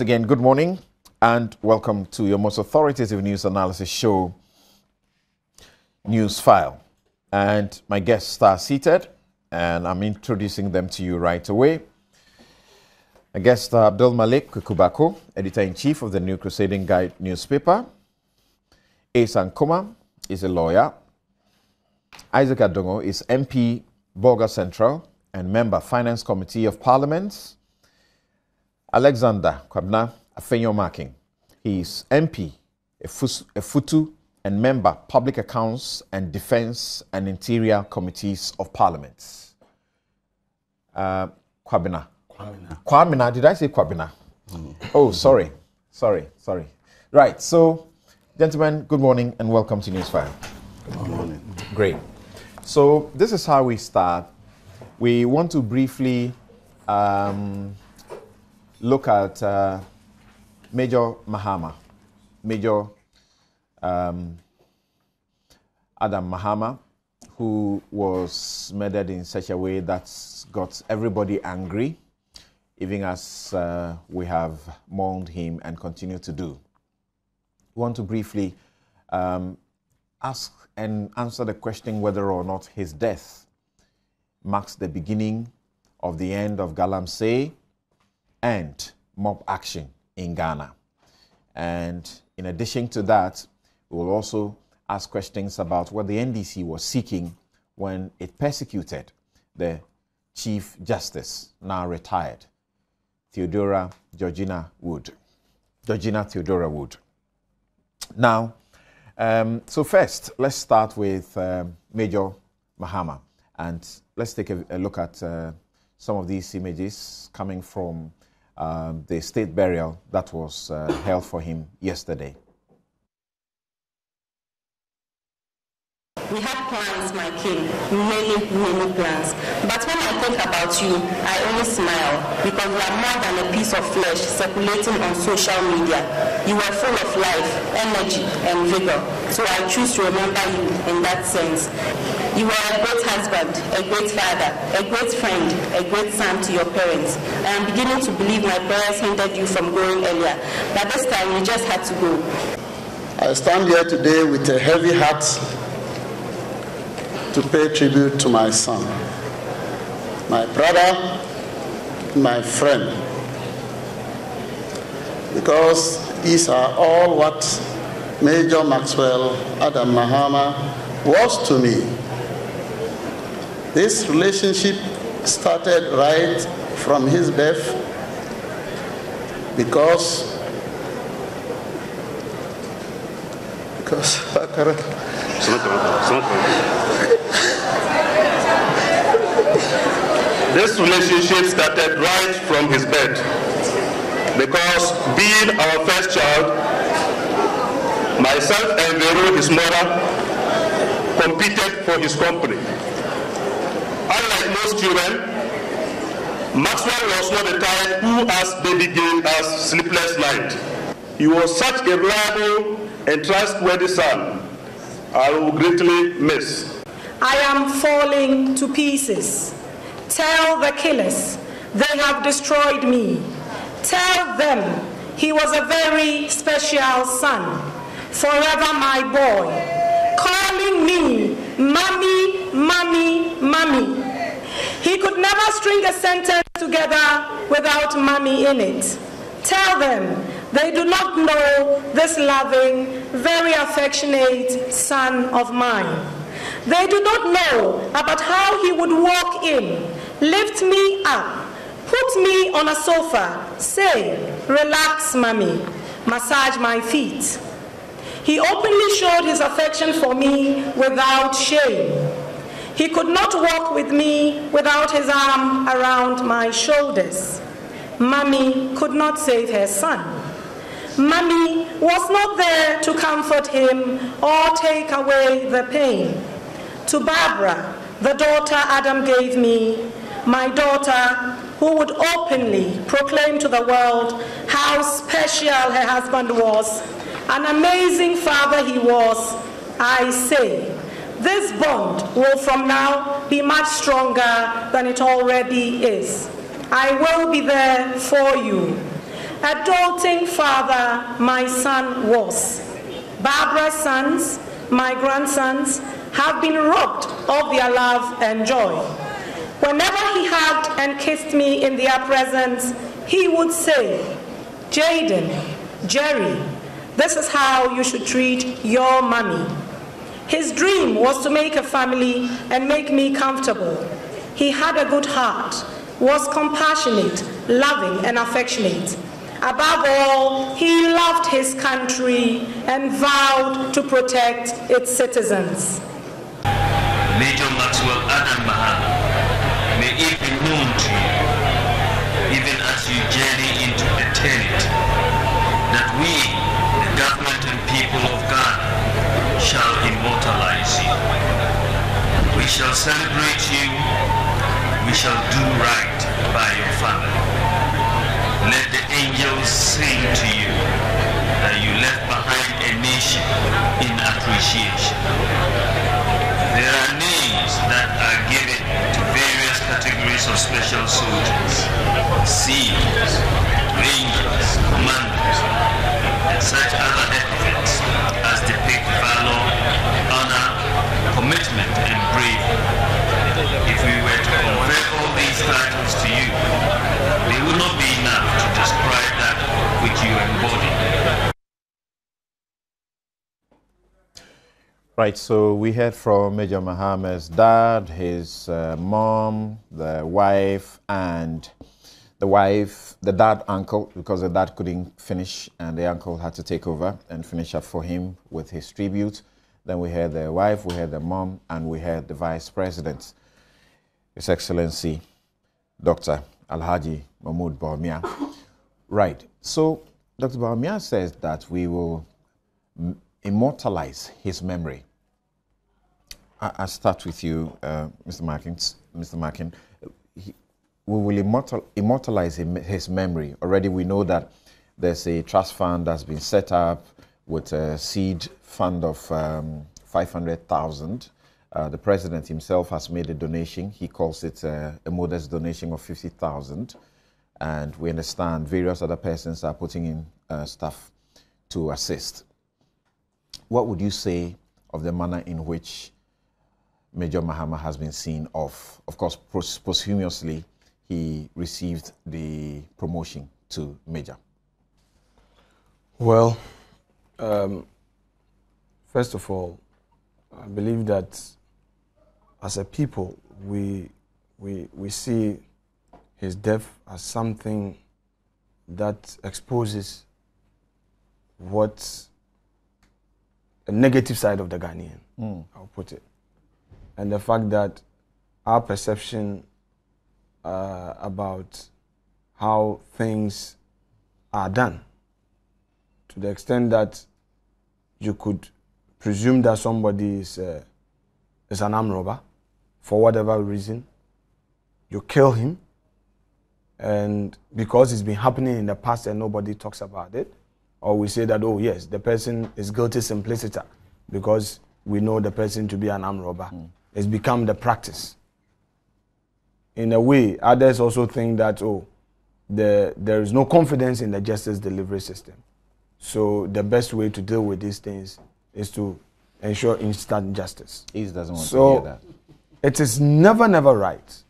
Once again, good morning and welcome to your most authoritative news analysis show, Newsfile. And my guests are seated, and I'm introducing them to you right away. My guest are Abdul Malik Kweku Baako, editor in chief of the New Crusading Guide newspaper. Ace Ankomah is a lawyer. Isaac Adongo is MP Bolga Central and member Finance Committee of Parliament. Alexander Kwabna Afenyo-Markin. He is MP, Effutu, and member Public Accounts and Defence and Interior Committees of Parliament. Uh, Kwabena. Kwabena. Kwabena. Did I say Kwabena? Mm. Oh, sorry. Sorry. Sorry. Right. So, gentlemen, good morning and welcome to Newsfile. Good morning. Great. So, this is how we start. We want to briefly um, look at uh, Major Mahama, Major um, Adam Mahama, who was murdered in such a way that got everybody angry, even as uh, we have mourned him and continue to do. We want to briefly um, ask and answer the question whether or not his death marks the beginning of the end of Galamsey and mob action in Ghana. And in addition to that, we will also ask questions about what the NDC was seeking when it persecuted the Chief Justice, now retired, Theodora Georgina Wood. Georgina Theodora Wood. Now, um, so first, let's start with um, Major Mahama. And let's take a, a look at uh, some of these images coming from um, the state burial that was uh, held for him yesterday. We had plans, my king, many, many plans. But when I think about you, I only smile because you are more than a piece of flesh circulating on social media. You are full of life, energy, and vigor. So I choose to remember you in that sense. You are a great husband, a great father, a great friend, a great son to your parents. I am beginning to believe my parents hindered you from going earlier, but this time you just had to go. I stand here today with a heavy heart to pay tribute to my son, my brother, my friend, because these are all what Major Maxwell Adam Mahama was to me. This relationship started right from his birth because because this relationship started right from his birth because being our first child myself and Vero, his mother competed for his company Unlike most children, Maxwell was not the type who asked baby gave us sleepless night. He was such a reliable and trustworthy son. I will greatly miss. I am falling to pieces. Tell the killers they have destroyed me. Tell them he was a very special son, forever my boy, calling me mommy, mommy, mommy. He could never string a sentence together without mommy in it. Tell them they do not know this loving, very affectionate son of mine. They do not know about how he would walk in, lift me up, put me on a sofa, say, relax, mommy, massage my feet. He openly showed his affection for me without shame. He could not walk with me without his arm around my shoulders. Mummy could not save her son. Mummy was not there to comfort him or take away the pain. To Barbara, the daughter Adam gave me, my daughter who would openly proclaim to the world how special her husband was, an amazing father he was, I say, this bond will from now be much stronger than it already is. I will be there for you. A doting father my son was. Barbara's sons, my grandsons, have been robbed of their love and joy. Whenever he hugged and kissed me in their presence, he would say, Jaden, Jerry, this is how you should treat your mommy. His dream was to make a family and make me comfortable. He had a good heart, was compassionate, loving, and affectionate. Above all, he loved his country and vowed to protect its citizens. Major Maxwell Adam Mahama, may it be known to you, even as you journey into eternity, that we, the government and people of God, shall immortalize you. We shall celebrate you. We shall do right by your family. Let the angels sing to you that you left behind a nation in appreciation. There are names that are given to various categories of special soldiers, SEALs, Right, so we heard from Major Mahama's dad, his uh, mom, the wife, and the wife, the dad uncle, because the dad couldn't finish, and the uncle had to take over and finish up for him with his tribute. Then we heard the wife, we heard the mom, and we heard the vice president, His Excellency Dr. Alhaji Mahmoud Bawumia. Right, so Dr. Bawumia says that we will immortalize his memory. I, will start with you, uh, Mr. Markins. Mr. Markin, he, we will immortal, immortalize him, his memory. Already we know that there's a trust fund that's been set up with a seed fund of um, 500,000. Uh, the president himself has made a donation. He calls it uh, a modest donation of 50,000. And we understand various other persons are putting in uh, stuff to assist. What would you say of the manner in which Major Mahama has been seen off. Of course, posthumously, he received the promotion to Major. Well, um, first of all, I believe that as a people, we, we, we see his death as something that exposes what a negative side of the Ghanaian, mm. I'll put it and the fact that our perception uh, about how things are done, to the extent that you could presume that somebody is, uh, is an arm robber for whatever reason, you kill him, and because it's been happening in the past and nobody talks about it, or we say that, oh, yes, the person is guilty simpliciter because we know the person to be an arm robber. Mm. It's become the practice. In a way, others also think that, oh, the, there is no confidence in the justice delivery system. So the best way to deal with these things is to ensure instant justice. East doesn't want so to hear that. It is never, never right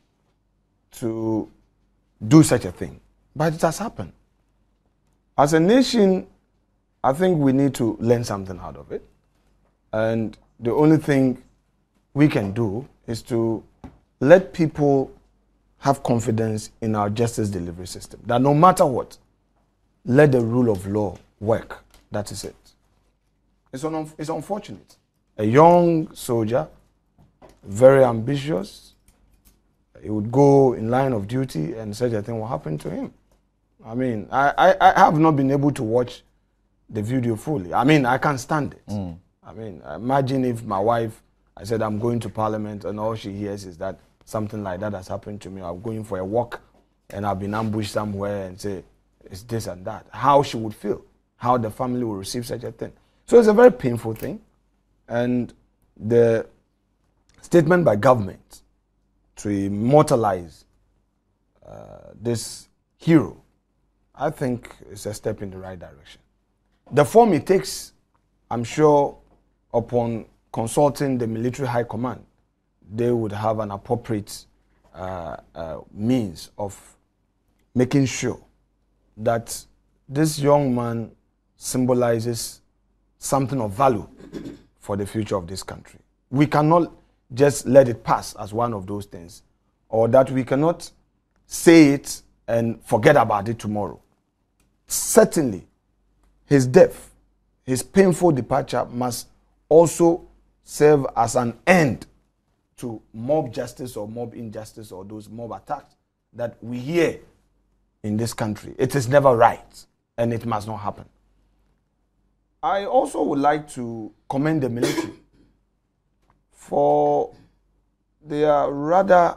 to do such a thing. But it has happened. As a nation, I think we need to learn something out of it. And the only thing we can do is to let people have confidence in our justice delivery system. That no matter what, let the rule of law work. That is it. It's, un- it's unfortunate. A young soldier, very ambitious, he would go in line of duty and such a thing will happen to him. I mean, I, I, I have not been able to watch the video fully. I mean, I can't stand it. Mm. I mean, imagine if my wife I said, I'm going to Parliament, and all she hears is that something like that has happened to me. I'm going for a walk, and I've been ambushed somewhere, and say, it's this and that. How she would feel, how the family will receive such a thing. So it's a very painful thing. And the statement by government to immortalize uh, this hero, I think it's a step in the right direction. The form it takes, I'm sure, upon consulting the military high command, they would have an appropriate uh, uh, means of making sure that this young man symbolizes something of value for the future of this country. We cannot just let it pass as one of those things, or that we cannot say it and forget about it tomorrow. Certainly, his death, his painful departure must also serve as an end to mob justice or mob injustice or those mob attacks that we hear in this country. It is never right and it must not happen. I also would like to commend the military for their rather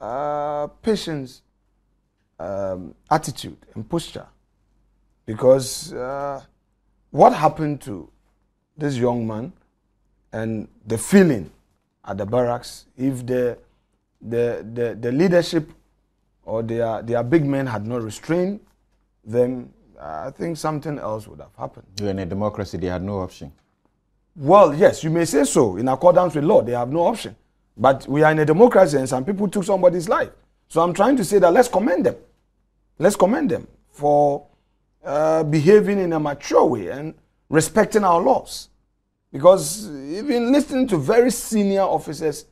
uh, patience um, attitude and posture because uh, what happened to this young man and the feeling at the barracks if the the the, the leadership or their their big men had not restrained them I think something else would have happened. You're in a democracy, they had no option. Well, yes, you may say so. In accordance with law, they have no option. But we are in a democracy and some people took somebody's life. So I'm trying to say that let's commend them. Let's commend them for uh, behaving in a mature way and respecting our laws. Because even listening to very senior officers,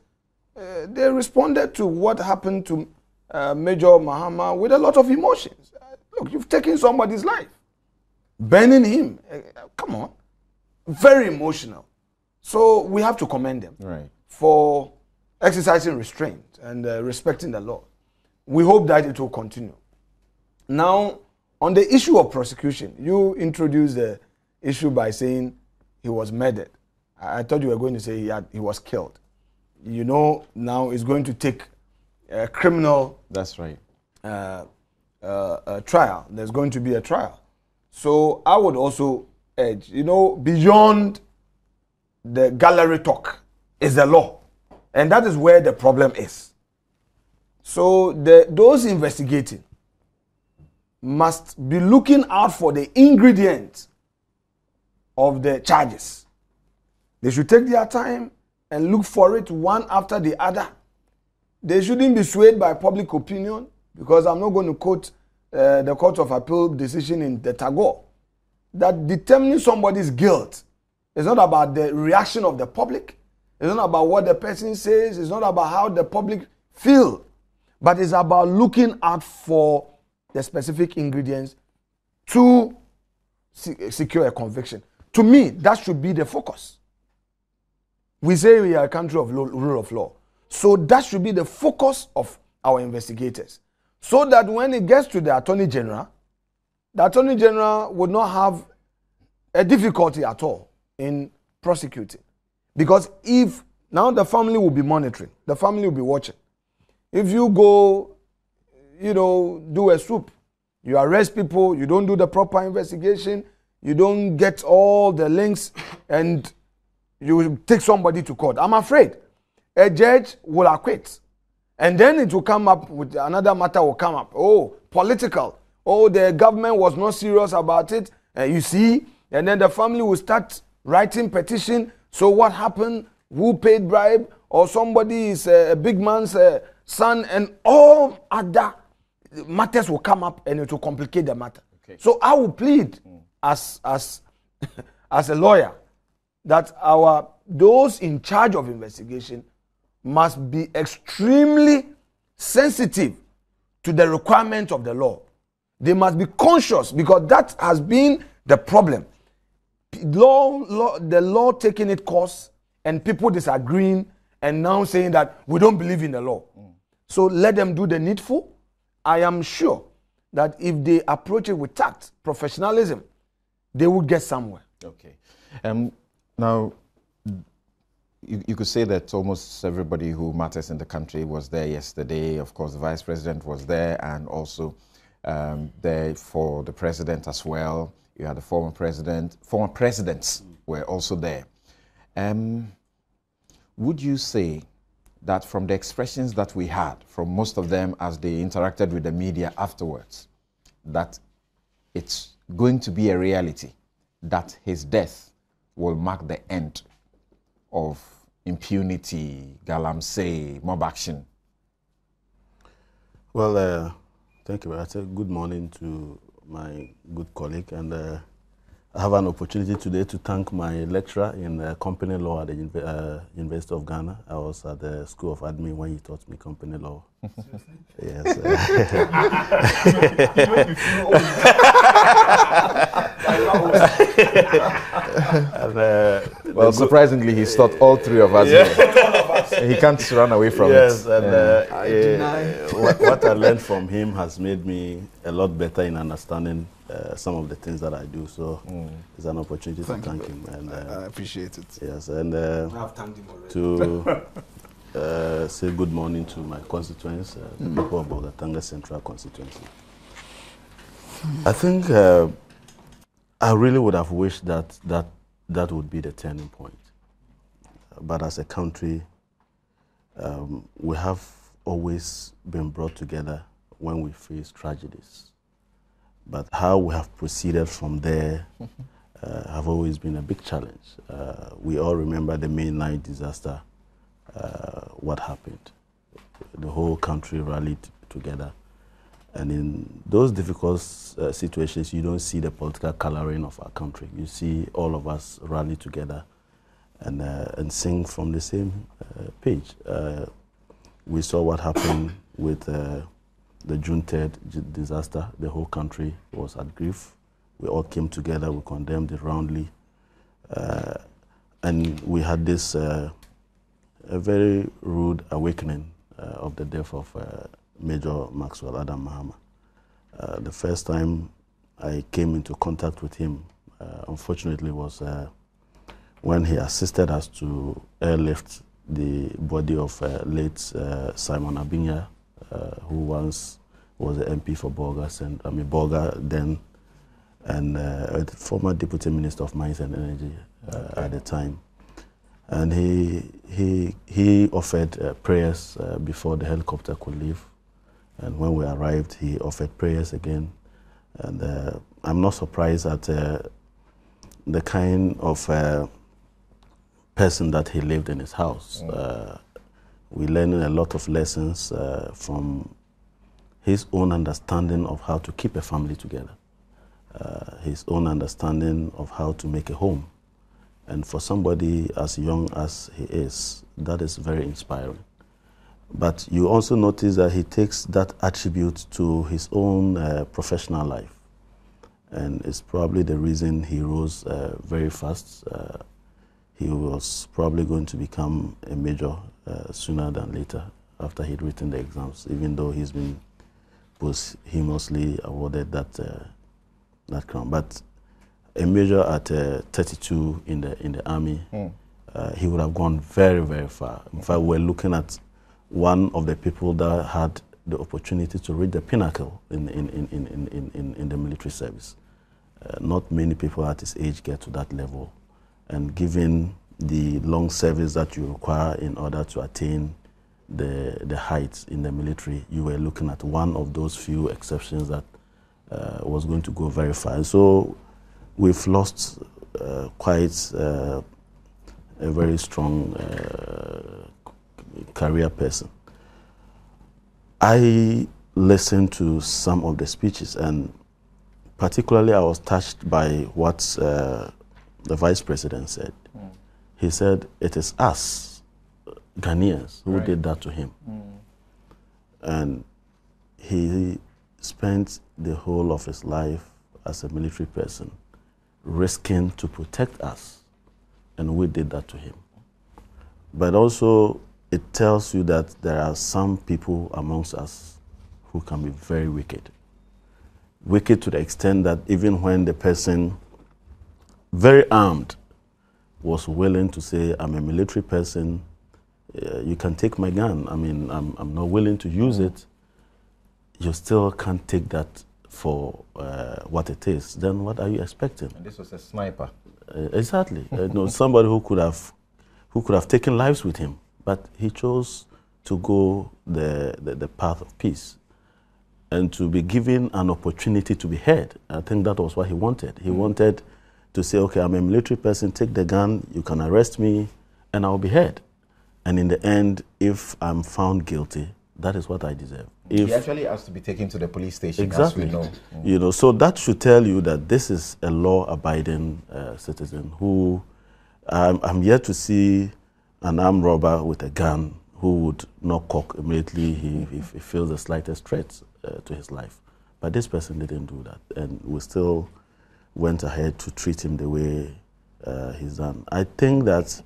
uh, they responded to what happened to uh, Major Mahama with a lot of emotions. Look, you've taken somebody's life, burning him. Uh, come on. Very emotional. So we have to commend them right. for exercising restraint and uh, respecting the law. We hope that it will continue. Now, on the issue of prosecution, you introduced the issue by saying he was murdered. I, I thought you were going to say he, had, he was killed. You know, now it's going to take a criminal. That's right. Uh, uh, a trial. There's going to be a trial. So I would also urge, you know, beyond the gallery talk is the law. And that is where the problem is. So the, those investigating must be looking out for the ingredients of the charges. They should take their time and look for it one after the other. They shouldn't be swayed by public opinion because I'm not going to quote uh, the Court of Appeal decision in the Tagore that determining somebody's guilt is not about the reaction of the public. It's not about what the person says. It's not about how the public feel. But it's about looking out for the specific ingredients to secure a conviction. To me, that should be the focus. We say we are a country of rule of law. So that should be the focus of our investigators. So that when it gets to the Attorney General, the Attorney General would not have a difficulty at all in prosecuting. Because if now the family will be monitoring, the family will be watching. If you go, you know, do a swoop, you arrest people, you don't do the proper investigation, you don't get all the links, and you take somebody to court. I'm afraid a judge will acquit. And then it will come up with another matter will come up. Oh, political. Oh, the government was not serious about it. Uh, you see, and then the family will start writing petition. So what happened? Who paid bribe? Or somebody is a, a big man's uh, son, and all other matters will come up, and it will complicate the matter. Okay. So I will plead mm. As as as a lawyer that our those in charge of investigation must be extremely sensitive to the requirement of the law. They must be conscious because that has been the problem. Law, law, the law taking its course and people disagreeing and now saying that we don't believe in the law. Mm. So let them do the needful. I am sure that if they approach it with tact, professionalism, they will get somewhere. Okay. Um, now, you, you, could say that almost everybody who matters in the country was there yesterday. Of course, the vice president was there and also um, there for the president as well. You had the former president, former presidents were also there. Um, would you say that from the expressions that we had from most of them as they interacted with the media afterwards, that it's going to be a reality that his death will mark the end of impunity, galamsey, mob action? Well, uh, thank you. I say good morning to my good colleague, and uh, I have an opportunity today to thank my lecturer in uh, company law at the uh, University of Ghana. I was at the School of Admin when he taught me company law. yes. and, uh, Well, surprisingly, he's taught all three of us. here. he can't run away from yes, it. and Yeah. uh, uh, what, what I learned from him has made me a lot better in understanding uh, some of the things that I do. So it's an opportunity Thank to thank him. And uh, I appreciate it. yes, and uh, I've thanked him already. to uh, say good morning to my constituents, uh, the people of Bolgatanga Central constituency. I think uh, I really would have wished that that that would be the turning point. But as a country, um, we have always been brought together when we face tragedies. But how we have proceeded from there uh, have always been a big challenge. Uh, we all remember the 9 disaster, uh, what happened. The whole country rallied together. And in those difficult uh, situations, you don't see the political coloring of our country. You see all of us rally together and, uh, and sing from the same uh, page. Uh, we saw what happened with uh, the June 3rd disaster. The whole country was at grief. We all came together, we condemned it roundly. Uh, and we had this a very rude awakening of the death of Major Maxwell Adam Mahama. Uh, the first time I came into contact with him, uh, unfortunately, was uh, when he assisted us to airlift the body of uh, late uh, Simon Abingya, uh, who once was the MP for Bolga, and I mean Bolga then, and uh, former Deputy Minister of Mines and Energy uh, at the time. And he he he offered prayers before the helicopter could leave, and when we arrived, he offered prayers again, and uh, I'm not surprised at uh, the kind of uh, person that he lived in his house. Uh, we learned a lot of lessons uh, from his own understanding of how to keep a family together, uh, his own understanding of how to make a home. And for somebody as young as he is, that is very inspiring. But you also notice that he takes that attribute to his own uh, professional life. And it's probably the reason he rose uh, very fast. Uh, he was probably going to become a major uh, sooner than later after he'd written the exams, even though he's been posthumously awarded that, uh, that crown. But a major at uh, 32 in the, in the army, uh, he would have gone very, very far. In fact, we're looking at one of the people that had the opportunity to reach the pinnacle in, in, in, in, in, in, in the military service. Uh, not many people at his age get to that level. And given the long service that you require in order to attain the, the heights in the military, you were looking at one of those few exceptions that uh, was going to go very far. And so we've lost uh, quite uh, a very strong uh, career person. I listened to some of the speeches, and particularly I was touched by what uh, the vice president said. He said, It is us, Ghanaians, who Right. did that to him. And he spent the whole of his life as a military person risking to protect us, and we did that to him. But also, it tells you that there are some people amongst us who can be very wicked. Wicked to the extent that even when the person, very armed, was willing to say, I'm a military person, uh, you can take my gun. I mean, I'm, I'm not willing to use it. You still can't take that for uh, what it is. Then what are you expecting? And this was a sniper. Uh, exactly. uh, no, somebody who could have, who could have taken lives with him, but he chose to go the, the, the path of peace. and to be given an opportunity to be heard. I think that was what he wanted. He wanted to say, okay, I'm a military person, take the gun, you can arrest me, and I'll be heard. And in the end, if I'm found guilty, that is what I deserve. If, he actually has to be taken to the police station, exactly. as we know. You know, so that should tell you that this is a law-abiding uh, citizen who um, I'm yet to see an armed robber with a gun who would not cock immediately he, if he feels the slightest threat uh, to his life. But this person didn't do that, and we still went ahead to treat him the way uh, he's done. I think that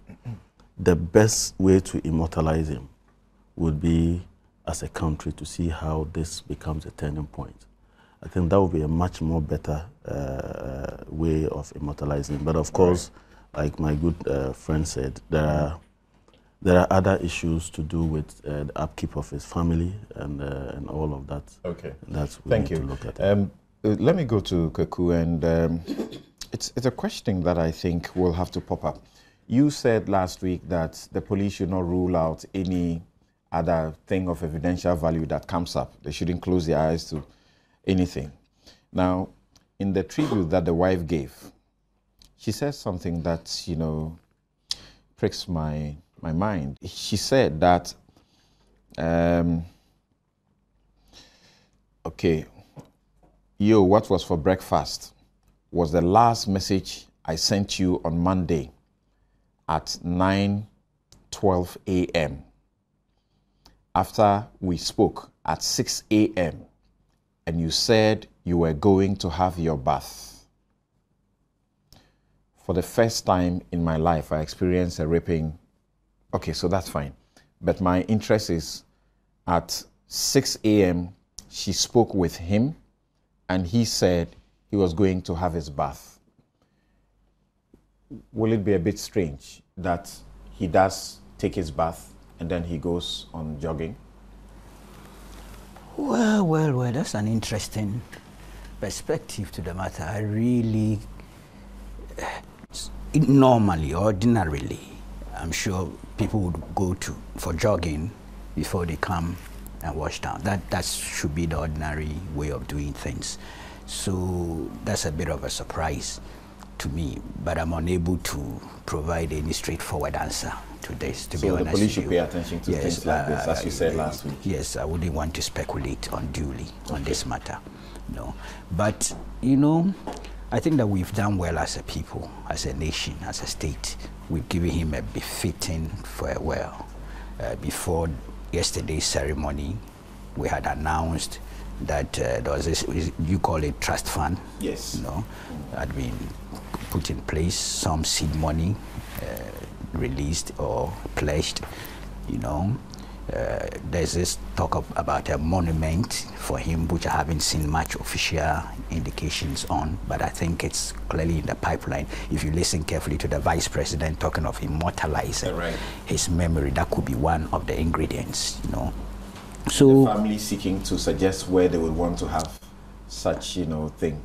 the best way to immortalize him would be as a country to see how this becomes a turning point. I think that would be a much more better uh, way of immortalizing. But of course, right. like my good uh, friend said, there are there are other issues to do with uh, the upkeep of his family and uh, and all of that. Okay, that's thank you. look at. Um, uh, let me go to Kaku, and um, it's it's a question that I think will have to pop up. You said last week that the police should not rule out any other thing of evidential value that comes up. They shouldn't close their eyes to anything. Now, in the tribute that the wife gave, she says something that you know pricks my my mind. She said that, um, okay, yo, what was for breakfast was the last message I sent you on Monday at 9 12 a.m. After we spoke at 6 a.m., and you said you were going to have your bath. For the first time in my life, I experienced a ripping Okay, so that's fine. But my interest is at 6 a.m., she spoke with him and he said he was going to have his bath. Will it be a bit strange that he does take his bath and then he goes on jogging? Well, well, well, that's an interesting perspective to the matter. I really, eh, normally, ordinarily, I'm sure people would go to for jogging before they come and wash down. That that should be the ordinary way of doing things. So that's a bit of a surprise to me, but I'm unable to provide any straightforward answer to this. To so be honest, the police should you. pay attention to yes, things like this, as you said uh, last week. Yes, I wouldn't want to speculate unduly okay. on this matter. No, but you know, I think that we've done well as a people, as a nation, as a state. We've given him a befitting farewell. Uh, before yesterday's ceremony, we had announced that uh, there was this, you call it trust fund. Yes. You know, had been put in place, some seed money uh, released or pledged, you know. Uh, there's this talk of, about a monument for him, which I haven't seen much official indications on, but I think it's clearly in the pipeline. If you listen carefully to the vice president talking of immortalizing right. his memory, that could be one of the ingredients, you know. So the family seeking to suggest where they would want to have such, you know, thing.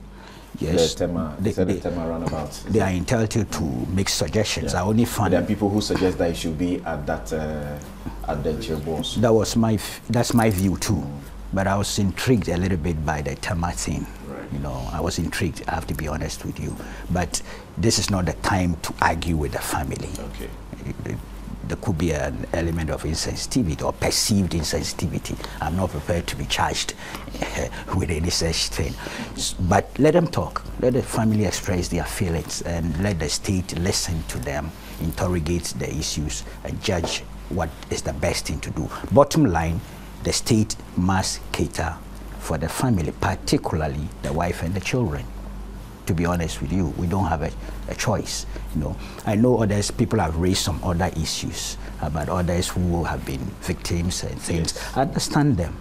Yes, the Tema, they, the Tema runabout. They are entitled to make suggestions. Yeah. I only found there are people who suggest that it should be at that uh, at the boss. That was my that's my view too. Mm. But I was intrigued a little bit by the Tema thing. Right. You know, I was intrigued. I have to be honest with you. But this is not the time to argue with the family. Okay. There could be an element of insensitivity or perceived insensitivity. I'm not prepared to be charged with any such thing. But let them talk. Let the family express their feelings and let the state listen to them, interrogate the issues, and judge what is the best thing to do. Bottom line, the state must cater for the family, particularly the wife and the children to be honest with you. We don't have a, a, choice. You know, I know others. People have raised some other issues about others who have been victims and things. Yes. I understand them,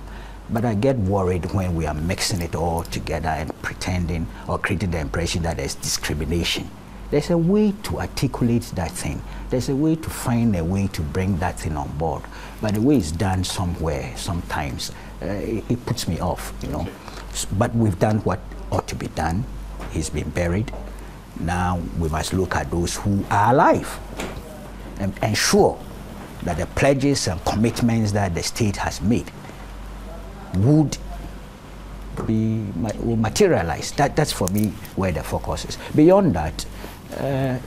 but I get worried when we are mixing it all together and pretending or creating the impression that there's discrimination. There's a way to articulate that thing. There's a way to find a way to bring that thing on board. But the way it's done somewhere, sometimes, uh, it, it, puts me off. You know, okay. but we've done what ought to be done he's been buried. Now we must look at those who are alive and ensure that the pledges and commitments that the state has made would be will materialize. That, that's for me where the focus is. Beyond that, uh,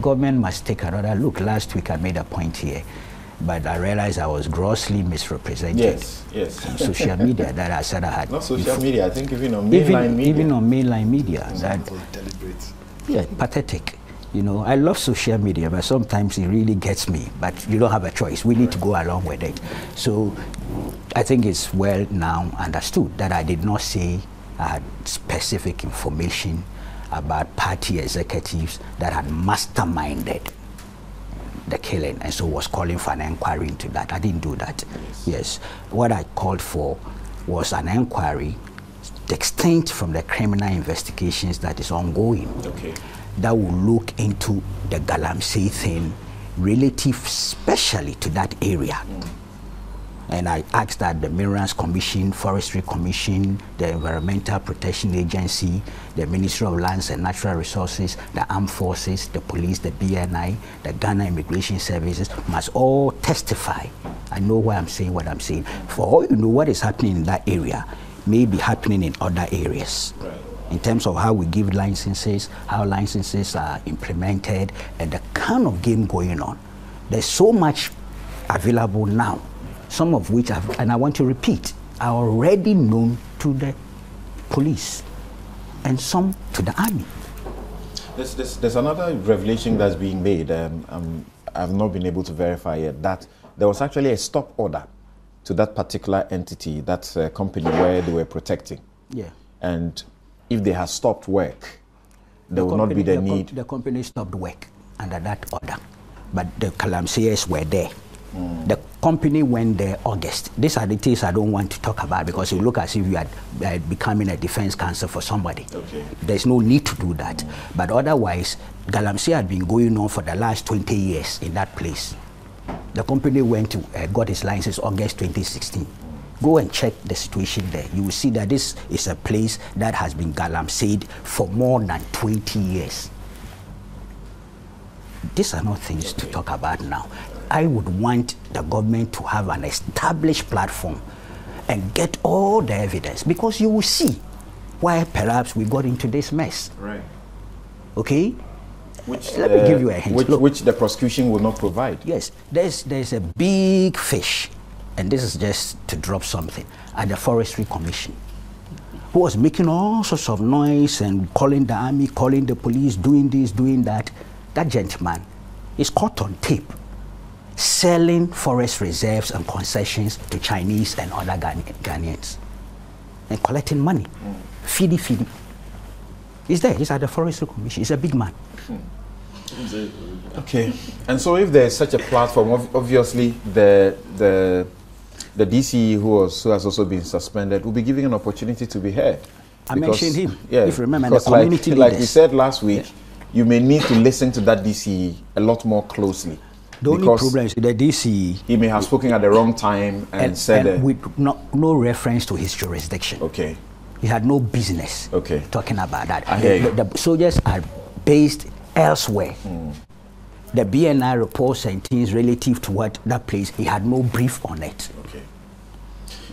government must take another look. Last week I made a point here, but I realized I was grossly misrepresented. Yes, yes. On social media that I said I had. Not social media, I think even on mainline even, media. Even on mainline media. That, yeah, pathetic. You know, I love social media, but sometimes it really gets me. But you don't have a choice. We need to go along with it. So I think it's well now understood that I did not say I had specific information about party executives that had masterminded the killing and so was calling for an inquiry into that. I didn't do that. Yes. yes. What I called for was an inquiry distinct from the criminal investigations that is ongoing. Okay that will look into the Galamsey thing relative especially to that area. Mm. And I asked that the Minerals Commission, Forestry Commission, the Environmental Protection Agency, the Ministry of Lands and Natural Resources, the Armed Forces, the police, the BNI, the Ghana Immigration Services must all testify. I know why I'm saying what I'm saying. For all you know, what is happening in that area may be happening in other areas. Right in terms of how we give licenses, how licenses are implemented, and the kind of game going on. There's so much available now, some of which, I've, and I want to repeat, are already known to the police and some to the army. There's, there's, there's another revelation that's being made. Um, um, I've not been able to verify yet that there was actually a stop order to that particular entity, that uh, company where they were protecting. Yeah. And if they had stopped work, there the would company, not be the, the need. Com the company stopped work under that order, but the Galamseyers were there. Mm. The company went there August. These are the things I don't want to talk about because you look as if you are uh, becoming a defense counsel for somebody. Okay. There's no need to do that. Mm. But otherwise, Galamsey had been going on for the last 20 years in that place. The company went to uh, got its license August 2016. Go and check the situation there. You will see that this is a place that has been galamseyed for more than 20 years. These are not things to talk about now. I would want the government to have an established platform and get all the evidence because you will see why perhaps we got into this mess. Right. Okay? Which, Let uh, me give you a hint. Which, which the prosecution will not provide. Yes, there's, there's a big fish and this is just to drop something, at the Forestry Commission, who was making all sorts of noise and calling the army, calling the police, doing this, doing that. That gentleman is caught on tape selling forest reserves and concessions to Chinese and other Ghanaians and collecting money. Mm. Feedy, feedy. He's there. He's at the Forestry Commission. He's a big man. Okay. And so if there's such a platform, obviously the the the DCE who, was, who has also been suspended will be given an opportunity to be heard. I because, mentioned him. Yeah, if you remember, the community like, like we said last week, yeah. you may need to listen to that DCE a lot more closely. The only problem is the DCE. He may have spoken at the wrong time and, and said and with no, no reference to his jurisdiction. Okay. He had no business okay. talking about that. I hear the, you. the soldiers are based elsewhere. Mm. The BNI reports and things relative to what that place, he had no brief on it. Okay.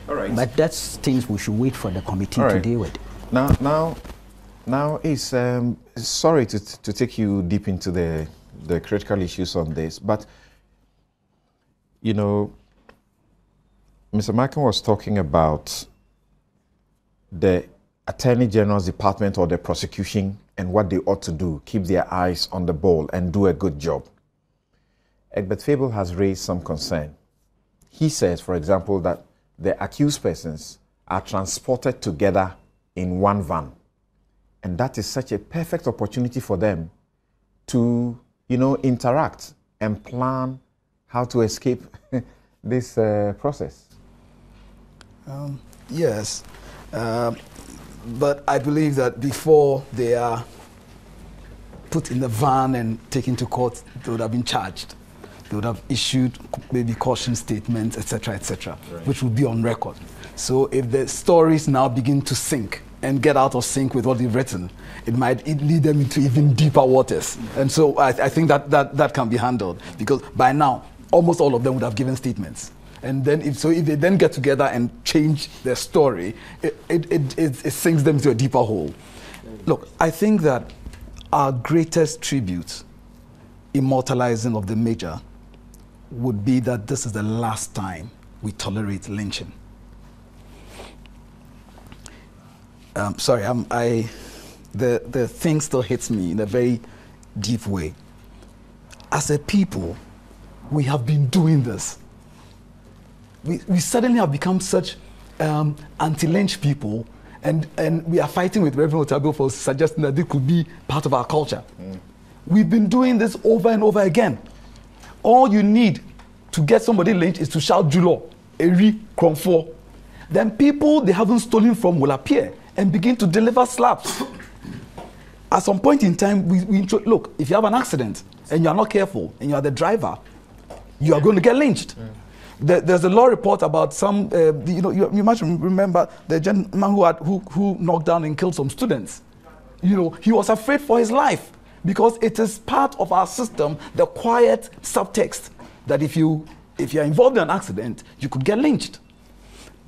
All right. But that's things we should wait for the committee right. to deal with. Now, now, now is um, sorry to, to take you deep into the the critical issues on this, but you know, Mr. Michael was talking about the Attorney General's department or the prosecution and what they ought to do, keep their eyes on the ball and do a good job. Egbert Faibille has raised some concern. He says, for example, that the accused persons are transported together in one van. And that is such a perfect opportunity for them to, you know, interact and plan how to escape this uh, process. Um, yes. Uh, but I believe that before they are put in the van and taken to court, they would have been charged. They would have issued maybe caution statements, etc., etc., right. which would be on record. So if the stories now begin to sink and get out of sync with what they've written, it might lead them into even deeper waters. And so I, I think that, that that can be handled because by now, almost all of them would have given statements. And then, if, so if they then get together and change their story, it, it, it, it, it sinks them into a deeper hole. Look, I think that our greatest tribute, immortalizing of the major, would be that this is the last time we tolerate lynching. Um, sorry, I'm, I, the, the thing still hits me in a very deep way. As a people, we have been doing this. We, we suddenly have become such um, anti-lynch people and, and we are fighting with Reverend Otabil for suggesting that this could be part of our culture. Mm. We've been doing this over and over again. All you need to get somebody lynched is to shout Julo, Eri, Kromfo. Then people they haven't stolen from will appear and begin to deliver slaps. At some point in time, we, we look, if you have an accident and you are not careful and you are the driver, you are going to get lynched. Mm. There, there's a law report about some, uh, the, you know, you, you must remember the gentleman who, had, who, who knocked down and killed some students. You know, he was afraid for his life because it is part of our system, the quiet subtext that if you if you're involved in an accident, you could get lynched.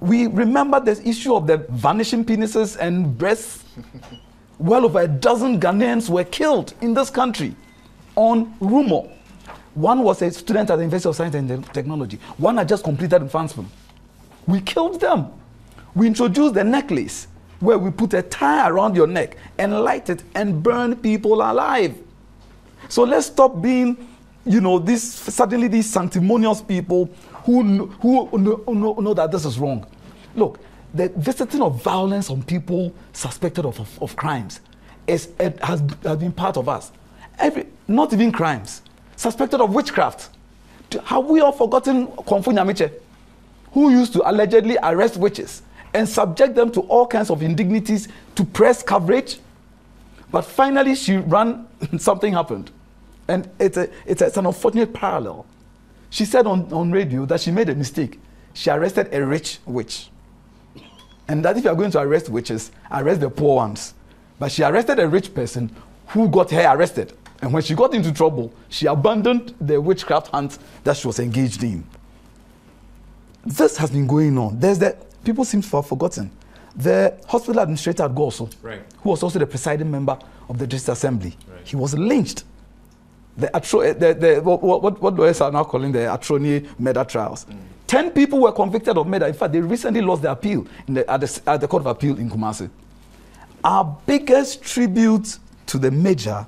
We remember this issue of the vanishing penises and breasts. well over a dozen Ghanaians were killed in this country on rumor. One was a student at the University of Science and Technology. One had just completed Fansford. We killed them. We introduced the necklace where we put a tie around your neck and light it and burn people alive. So let's stop being, you know, this suddenly these sanctimonious people who, who know, know, know that this is wrong. Look, the visiting of violence on people suspected of, of, of crimes is, has, has been part of us. Every, not even crimes suspected of witchcraft. Have we all forgotten Kwamfu Nyamiche, who used to allegedly arrest witches and subject them to all kinds of indignities to press coverage? But finally, she ran, something happened. And it's, a, it's, a, it's an unfortunate parallel. She said on, on radio that she made a mistake. She arrested a rich witch. And that if you are going to arrest witches, arrest the poor ones. But she arrested a rich person who got her arrested. And when she got into trouble, she abandoned the witchcraft hunt that she was engaged in. This has been going on. There's the people seem to have forgotten. The hospital administrator at Goso, right. who was also the presiding member of the district assembly, right. he was lynched. The, atro- the, the, what, what, what lawyers are now calling the Atroni murder trials. Mm. Ten people were convicted of murder. In fact, they recently lost their appeal the, at, the, at the Court of Appeal in Kumasi. Our biggest tribute to the major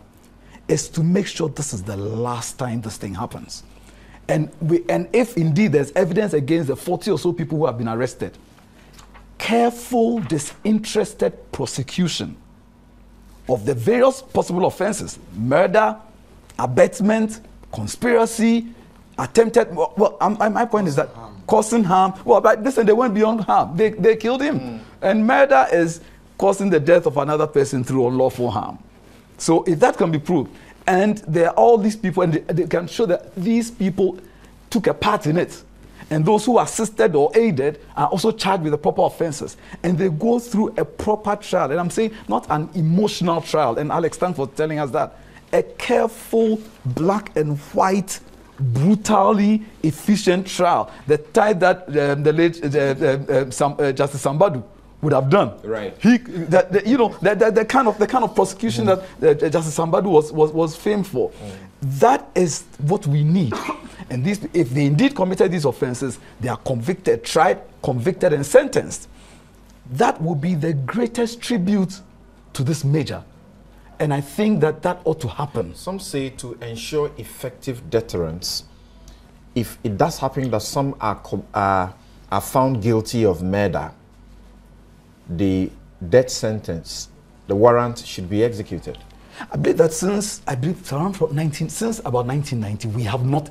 is to make sure this is the last time this thing happens. And, we, and if indeed there's evidence against the 40 or so people who have been arrested, careful, disinterested prosecution of the various possible offenses murder, abetment, conspiracy, attempted. Well, well um, my point is that harm. causing harm. Well, but listen, they went beyond harm. They, they killed him. Mm. And murder is causing the death of another person through unlawful harm. So if that can be proved, and there are all these people, and they, they can show that these people took a part in it, and those who assisted or aided are also charged with the proper offenses. And they go through a proper trial. And I'm saying not an emotional trial. And Alex, thanks for telling us that. A careful, black and white, brutally efficient trial. The type that um, the late uh, uh, uh, some, uh, Justice Sambadu would have done. Right. He, that, the, you know, the, the, the, kind of the kind of prosecution mm. that uh, Justice Sambadu was, was, was famed for. Mm. That is what we need. And these, if they indeed committed these offenses, they are convicted, tried, convicted, and sentenced. That would be the greatest tribute to this major. And I think that that ought to happen. Some say to ensure effective deterrence, if it does happen that some are, are, are found guilty of murder, the death sentence, the warrant should be executed. I believe that since I believe around from 19 since about 1990 we have not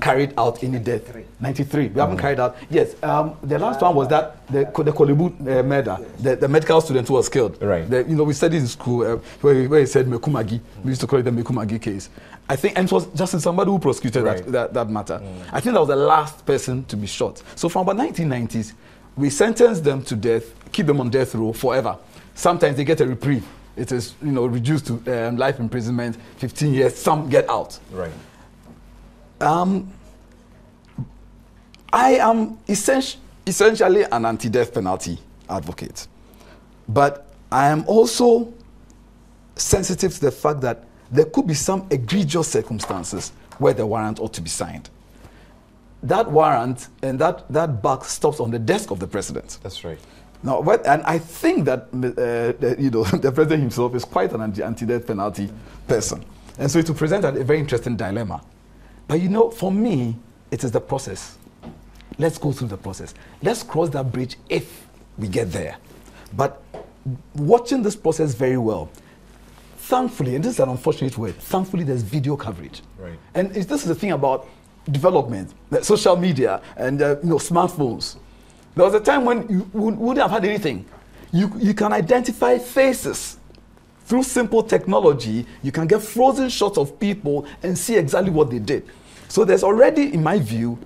carried out any death. 93. We haven't mm. carried out. Yes. Um, the last one was that the the Korle uh, murder. The, the medical student who was killed. Right. The, you know we studied in school uh, where, where he said Mekumagi. We used to call it the Mekumagi case. I think and it was Justice somebody who prosecuted right. that, that, that matter. Mm. I think that was the last person to be shot. So from about 1990s, we sentenced them to death keep them on death row forever. Sometimes they get a reprieve. It is, you know, reduced to um, life imprisonment, 15 years. Some get out. Right. Um, I am essen- essentially an anti death penalty advocate. But I am also sensitive to the fact that there could be some egregious circumstances where the warrant ought to be signed. That warrant and that, that buck stops on the desk of the president. That's right. Now, what, and I think that uh, the, you know the president himself is quite an anti- anti-death penalty person, and so it will present a very interesting dilemma. But you know, for me, it is the process. Let's go through the process. Let's cross that bridge if we get there. But watching this process very well, thankfully, and this is an unfortunate word, thankfully there's video coverage. Right. And this is the thing about development, social media and uh, you know smartphones. There was a time when you wouldn't have had anything. You, you can identify faces through simple technology. You can get frozen shots of people and see exactly what they did. So there's already, in my view,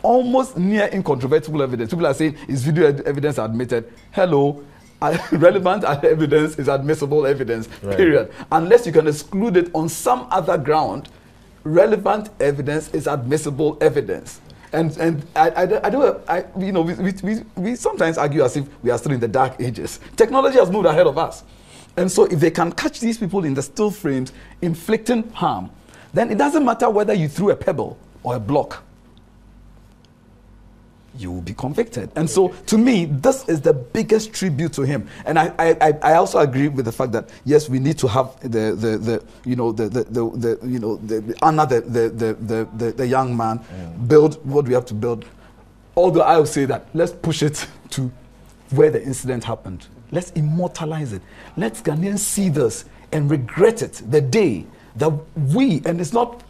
almost near incontrovertible evidence. People are saying, is video ed- evidence admitted? Hello. relevant evidence is admissible evidence, Right. period. Unless you can exclude it on some other ground, relevant evidence is admissible evidence. And, and I, I, I don't, I, you know, we, we, we sometimes argue as if we are still in the dark ages. Technology has moved ahead of us. And so if they can catch these people in the still frames inflicting harm, then it doesn't matter whether you threw a pebble or a block you will be convicted. And so, to me, this is the biggest tribute to him. And I, I, I- also agree with the fact that yes, we need to have the, the, the you know the, the, the, the you know the, honor the, the, the, the, the, the young man, build what we have to build. Although I will say that let's push it to where the incident happened. Let's immortalize it. Let Ghanaians see this and regret it the day that we and it's not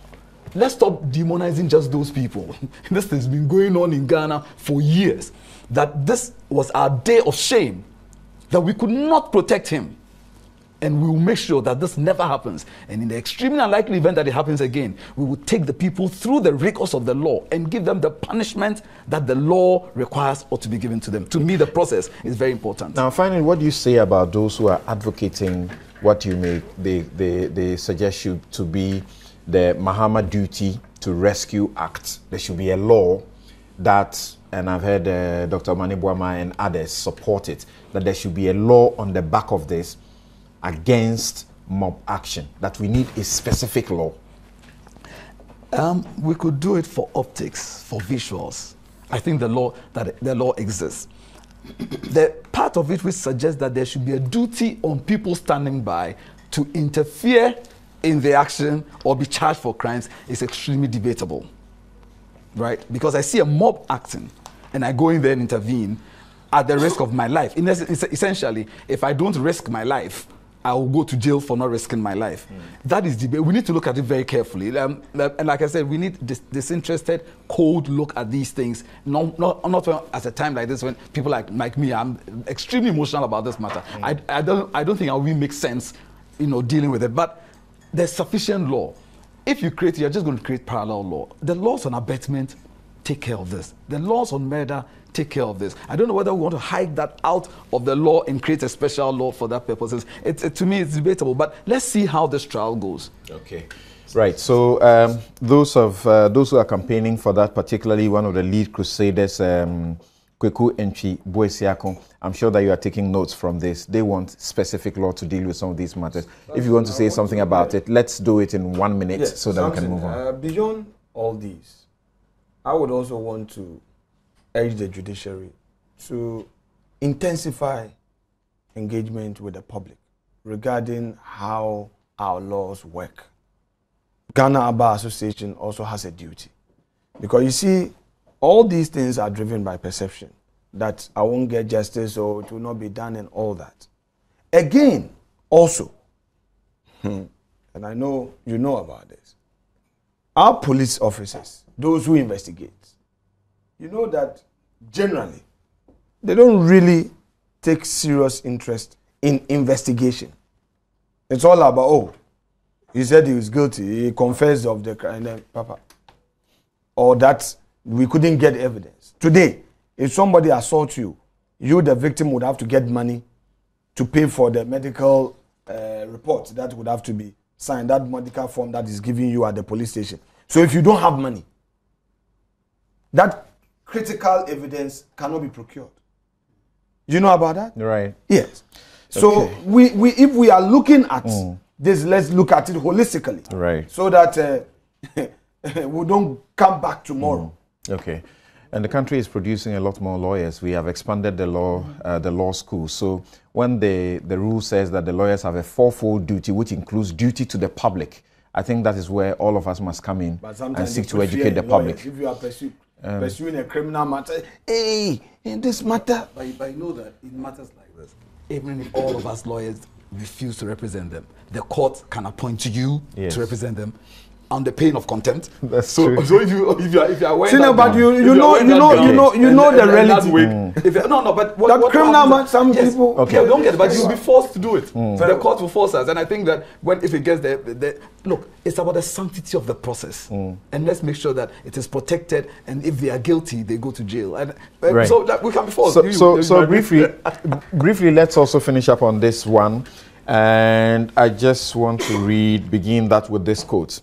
let's stop demonizing just those people. this has been going on in Ghana for years. That this was our day of shame, that we could not protect him. And we will make sure that this never happens. And in the extremely unlikely event that it happens again, we will take the people through the rigors of the law and give them the punishment that the law requires or to be given to them. To me, the process is very important. Now, finally, what do you say about those who are advocating what you may they, they, they suggest you to be the Mahama Duty to Rescue Act? There should be a law that, and I've heard uh, Dr. Mani Buama and others support it, that there should be a law on the back of this against mob action, that we need a specific law. Um, we could do it for optics, for visuals. I think the law that the law exists. the part of it which suggests that there should be a duty on people standing by to interfere in the action or be charged for crimes is extremely debatable. Right? Because I see a mob acting and I go in there and intervene at the risk of my life. Essentially, if I don't risk my life, I will go to jail for not risking my life. That is debate. We need to look at it very carefully. Um, and like I said, we need dis- disinterested, cold look at these things. Not, not, not when- at a time like this when people like, like me, I'm extremely emotional about this matter. I, I, don't, I don't think I will make sense, you know, dealing with it. But there's sufficient law. If you create, you're just going to create parallel law. The laws on abetment take care of this. The laws on murder take care of this. I don't know whether we want to hike that out of the law and create a special law for that purposes. It's, it, to me, it's debatable. But let's see how this trial goes. Okay. Right. So um, those of uh, those who are campaigning for that, particularly one of the lead crusaders, um, Kweku Entry Boesiako, I'm sure that you are taking notes from this. They want specific law to deal with some of these matters. If you want to say something about it, let's do it in one minute Yes, so that we can move on. Uh, beyond all these, I would also want to urge the judiciary to intensify engagement with the public regarding how our laws work. Ghana Bar Association also has a duty. Because you see, all these things are driven by perception that I won't get justice or it will not be done and all that. Again, also, hmm, and I know you know about this, our police officers, those who investigate, you know that generally they don't really take serious interest in investigation. It's all about, oh, he said he was guilty, he confessed of the crime, then, Papa. Or that we couldn't get evidence. Today, if somebody assaults you, you, the victim, would have to get money to pay for the medical uh, report that would have to be signed, that medical form that is given you at the police station. So if you don't have money, that critical evidence cannot be procured. You know about that? Right. Yes. So Okay. we, we if we are looking at this, let's look at it holistically. Right. So that uh, we don't come back tomorrow. Okay. And the country is producing a lot more lawyers. We have expanded the law, uh, the law school. So when the, the rule says that the lawyers have a fourfold duty, which includes duty to the public, I think that is where all of us must come in and seek to educate the lawyers. public. If you are pursuing, Um, pursuing a criminal matter, hey, in this matter, But, but you know that in matters like this, even if all of us lawyers refuse to represent them, the court can appoint you Yes. to represent them on the pain of contempt. That's so, true. So if you if you are if you are wearing See, no, but you- you know- you know- you know- you know the reality. wig, Mm. if you- no, no, but what, That what criminal happens- man, some yes, people- Okay, don't get it, but you'll be forced to do it. Mm. The court will force us, and I think that when if it gets there, the, the, look, it's about the sanctity of the process, Mm. and let's make sure that it is protected. And if they are guilty, they go to jail, and uh, Right. so that we can be forced. So, You- so, you- so briefly, briefly, let's also finish up on this one. And I just want to read, begin that with this quote.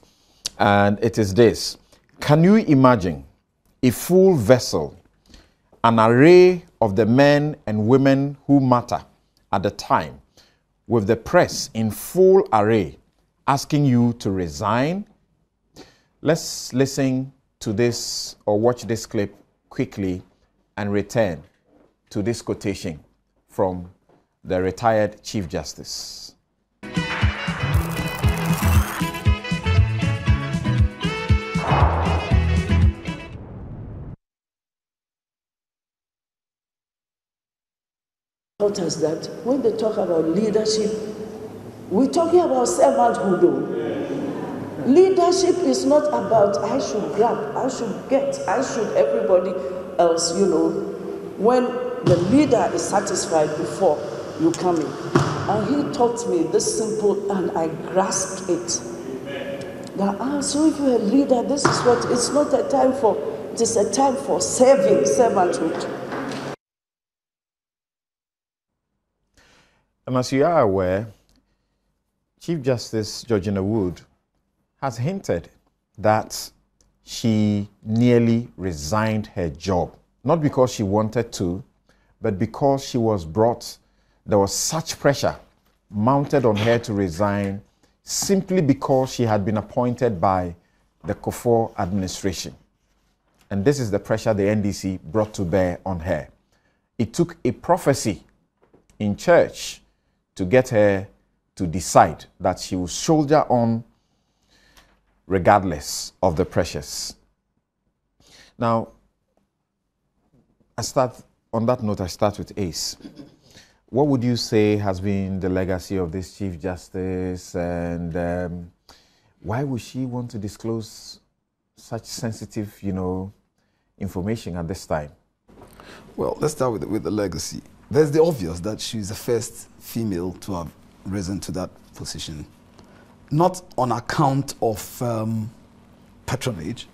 And it is this Can you imagine a full vessel, an array of the men and women who matter at the time, with the press in full array, asking you to resign? Let's listen to this or watch this clip quickly and return to this quotation from the retired Chief Justice. Taught us that when they talk about leadership, we're talking about servanthood. though. Leadership is not about I should grab, I should get, I should everybody else, you know. When the leader is satisfied before you come in. And he taught me this simple, and I grasped it. That, ah, so if you're a leader, this is what it's not a time for, it is a time for serving, servanthood. And as you are aware, Chief Justice Georgina Wood has hinted that she nearly resigned her job. Not because she wanted to, but because she was brought, there was such pressure mounted on her to resign simply because she had been appointed by the Kufuor administration. And this is the pressure the NDC brought to bear on her. It took a prophecy in church to get her to decide that she will soldier on regardless of the pressures. Now, I start on that note, I start with Ace. What would you say has been the legacy of this Chief Justice, and um, why would she want to disclose such sensitive, you know, information at this time? Well, let's start with with the legacy. There's the obvious that she's the first female to have risen to that position, not on account of um, patronage,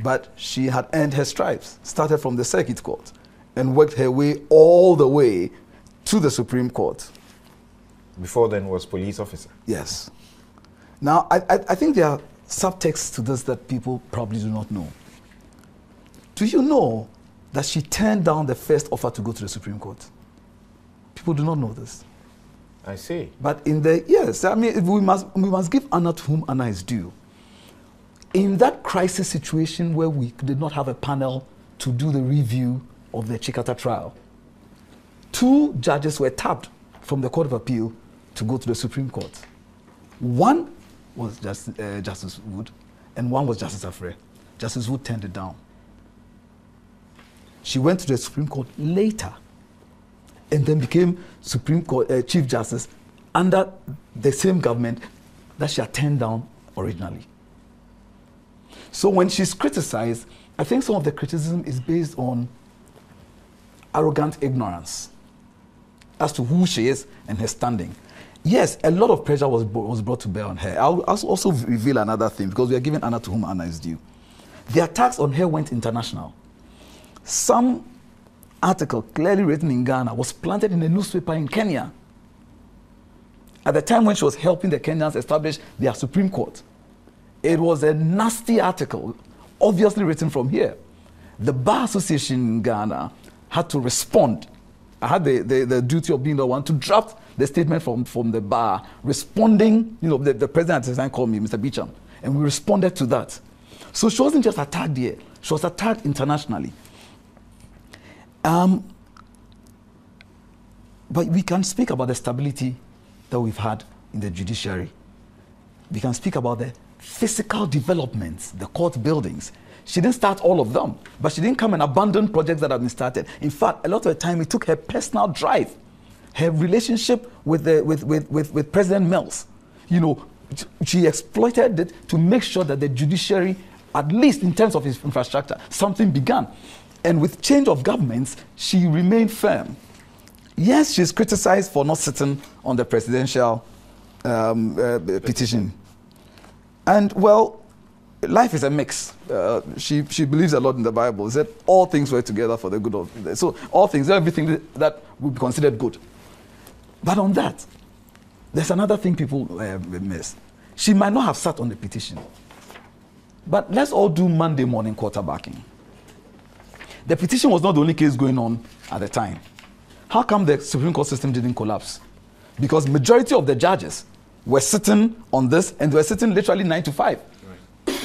but she had earned her stripes, started from the circuit court, and worked her way all the way to the Supreme Court. Before then was police officer. Yes. Now, I, I, I think there are subtexts to this that people probably do not know. Do you know that she turned down the first offer to go to the Supreme Court? People do not know this. I see. But in the yes, I mean we must we must give honor to whom honor is due. In that crisis situation where we did not have a panel to do the review of the Tsikata trial, two judges were tapped from the Court of Appeal to go to the Supreme Court. One was Just, uh, Justice Wood, and one was Justice Afre. Justice Wood turned it down. She went to the Supreme Court later and then became Supreme Court uh, Chief Justice under the same government that she had turned down originally. So when she's criticized, I think some of the criticism is based on arrogant ignorance as to who she is and her standing. Yes, a lot of pressure was, was brought to bear on her. I'll also reveal another thing because we are giving honor to whom honor is due. The attacks on her went international. Some article clearly written in Ghana was planted in a newspaper in Kenya at the time when she was helping the Kenyans establish their Supreme Court. It was a nasty article, obviously written from here. the Bar Association in Ghana had to respond. I had the, the, the duty of being the one to draft the statement from, from the bar, responding, you know, the, the president at the time called me, Mr. Beecham, and we responded to that. So she wasn't just attacked here, she was attacked internationally. Um, but we can speak about the stability that we've had in the judiciary. We can speak about the physical developments, the court buildings. She didn't start all of them, but she didn't come and abandon projects that have been started. In fact, a lot of the time it took her personal drive, her relationship with, the, with, with, with, with President Mills. You know, she exploited it to make sure that the judiciary, at least in terms of its infrastructure, something began. And with change of governments, she remained firm. Yes, she's criticized for not sitting on the presidential um, uh, petition. And well, life is a mix. Uh, she, she believes a lot in the Bible. Said all things work together for the good of. So all things, everything that would be considered good. But on that, there's another thing people uh, miss. She might not have sat on the petition. But let's all do Monday morning quarterbacking. The petition was not the only case going on at the time. How come the Supreme Court system didn't collapse? Because majority of the judges were sitting on this and they were sitting literally nine to five. Right.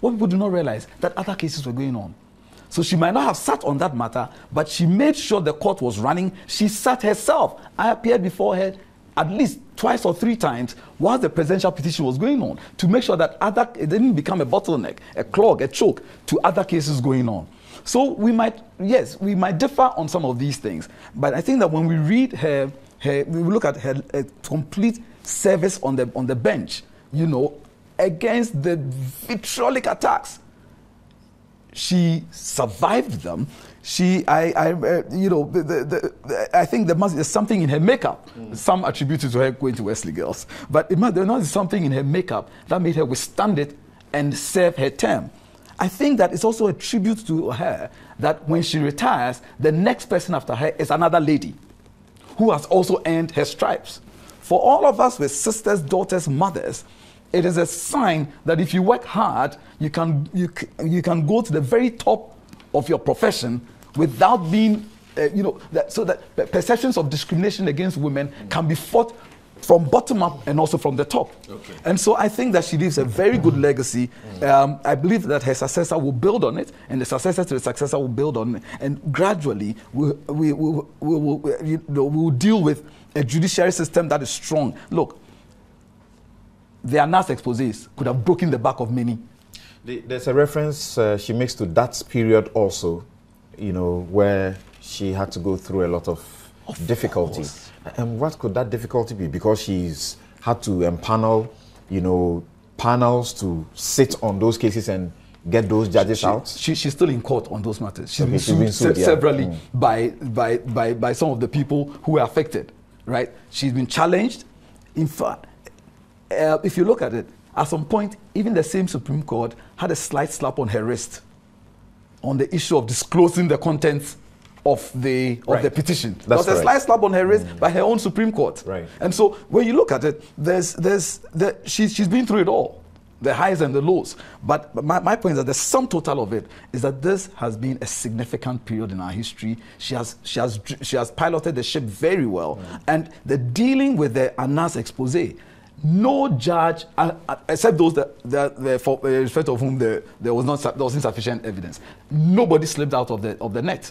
What people do not realize that other cases were going on. So she might not have sat on that matter, but she made sure the court was running. She sat herself. I appeared before her at least twice or three times while the presidential petition was going on to make sure that other it didn't become a bottleneck, a clog, a choke to other cases going on. So we might, yes, we might differ on some of these things, but I think that when we read her, her we look at her, her complete service on the on the bench, you know, against the vitriolic attacks. She survived them. She, I, I uh, you know, the, the, the, I think there must be something in her makeup. Mm. Some attributed to her going to Wesley Girls, but it must, there must be something in her makeup that made her withstand it and serve her term. I think that it's also a tribute to her that when she retires, the next person after her is another lady who has also earned her stripes. For all of us with sisters, daughters, mothers, it is a sign that if you work hard, you can, you, you can go to the very top of your profession without being, uh, you know, that, so that perceptions of discrimination against women can be fought from bottom up and also from the top. Okay. And so I think that she leaves a very good legacy. Um, I believe that her successor will build on it, and the successor to the successor will build on it. And gradually, we, we, we, we, will, you know, we will deal with a judiciary system that is strong. Look, the Anas exposés could have broken the back of many. There's a reference uh, she makes to that period also, you know, where she had to go through a lot of, of difficulty. Course. And what could that difficulty be? Because she's had to empanel, you know, panels to sit on those cases and get those judges she, out? She, she's still in court on those matters. She's okay, been sued, been sued se- yeah. severally mm. by, by, by, by some of the people who were affected, right? She's been challenged. In fact, uh, if you look at it, at some point, even the same Supreme Court had a slight slap on her wrist on the issue of disclosing the contents of the of right. the petition. That's there was a slight slap on her wrist mm. by her own Supreme Court. Right. And so when you look at it, there's there's the, she's she's been through it all, the highs and the lows. But my, my point is that the sum total of it is that this has been a significant period in our history. She has she has she has piloted the ship very well, mm. and the dealing with the Anas expose. No judge, uh, uh, except those that, that, that for uh, respect of whom there, there was not there was insufficient evidence, nobody slipped out of the of the net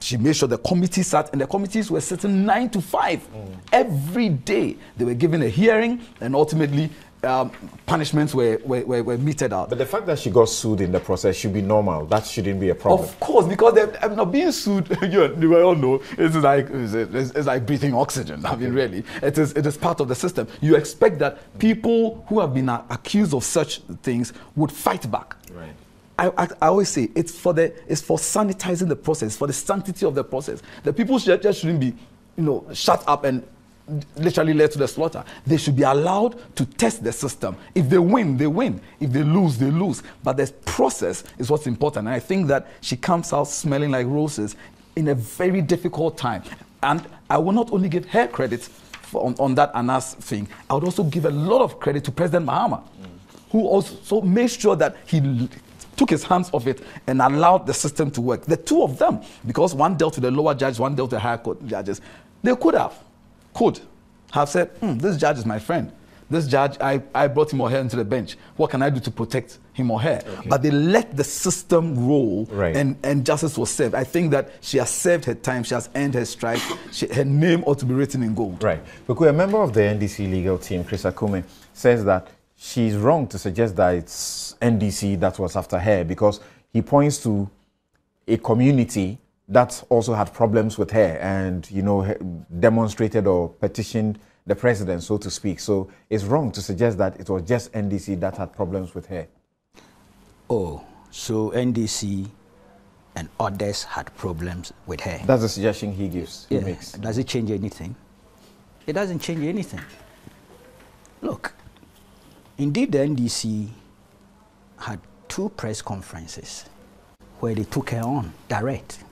she made sure the committee sat, and the committees were sitting nine to five mm. every day. They were given a hearing, and ultimately um, punishments were, were, were, were, meted out. But the fact that she got sued in the process should be normal. That shouldn't be a problem. Of course, because I'm not being sued. you, you all know it's like it's, it's, like breathing oxygen. I mean, really, it is it is part of the system. You expect that people who have been accused of such things would fight back. Right. I, I, I, always say it's for the it's for sanitizing the process, for the sanctity of the process. The people should, just shouldn't be, you know, shut up and literally led to the slaughter. They should be allowed to test the system. If they win, they win. If they lose, they lose. But the process is what's important. And I think that she comes out smelling like roses in a very difficult time. And I will not only give her credit for, on, on, that Anas thing, I would also give a lot of credit to President Mahama, mm. who also made sure that he took his hands off it and allowed the system to work. The two of them, because one dealt with the lower judge, one dealt with the higher court judges, they could have, could have said, hmm, this judge is my friend. This judge, I, I brought him or her into the bench. What can I do to protect him or her? Okay. But they let the system roll right. and, and justice was served. I think that she has served her time, she has earned her stripes, she, her name ought to be written in gold. Right. Because a member of the NDC legal team, Chris Akume, says that she's wrong to suggest that it's NDC that was after her because he points to a community that also had problems with her and, you know, demonstrated or petitioned the president, so to speak. So it's wrong to suggest that it was just NDC that had problems with her. Oh, so NDC and others had problems with her. That's the suggestion he gives. He yeah. makes. Does it change anything? It doesn't change anything. Look, indeed, the NDC had two press conferences where they took her on direct.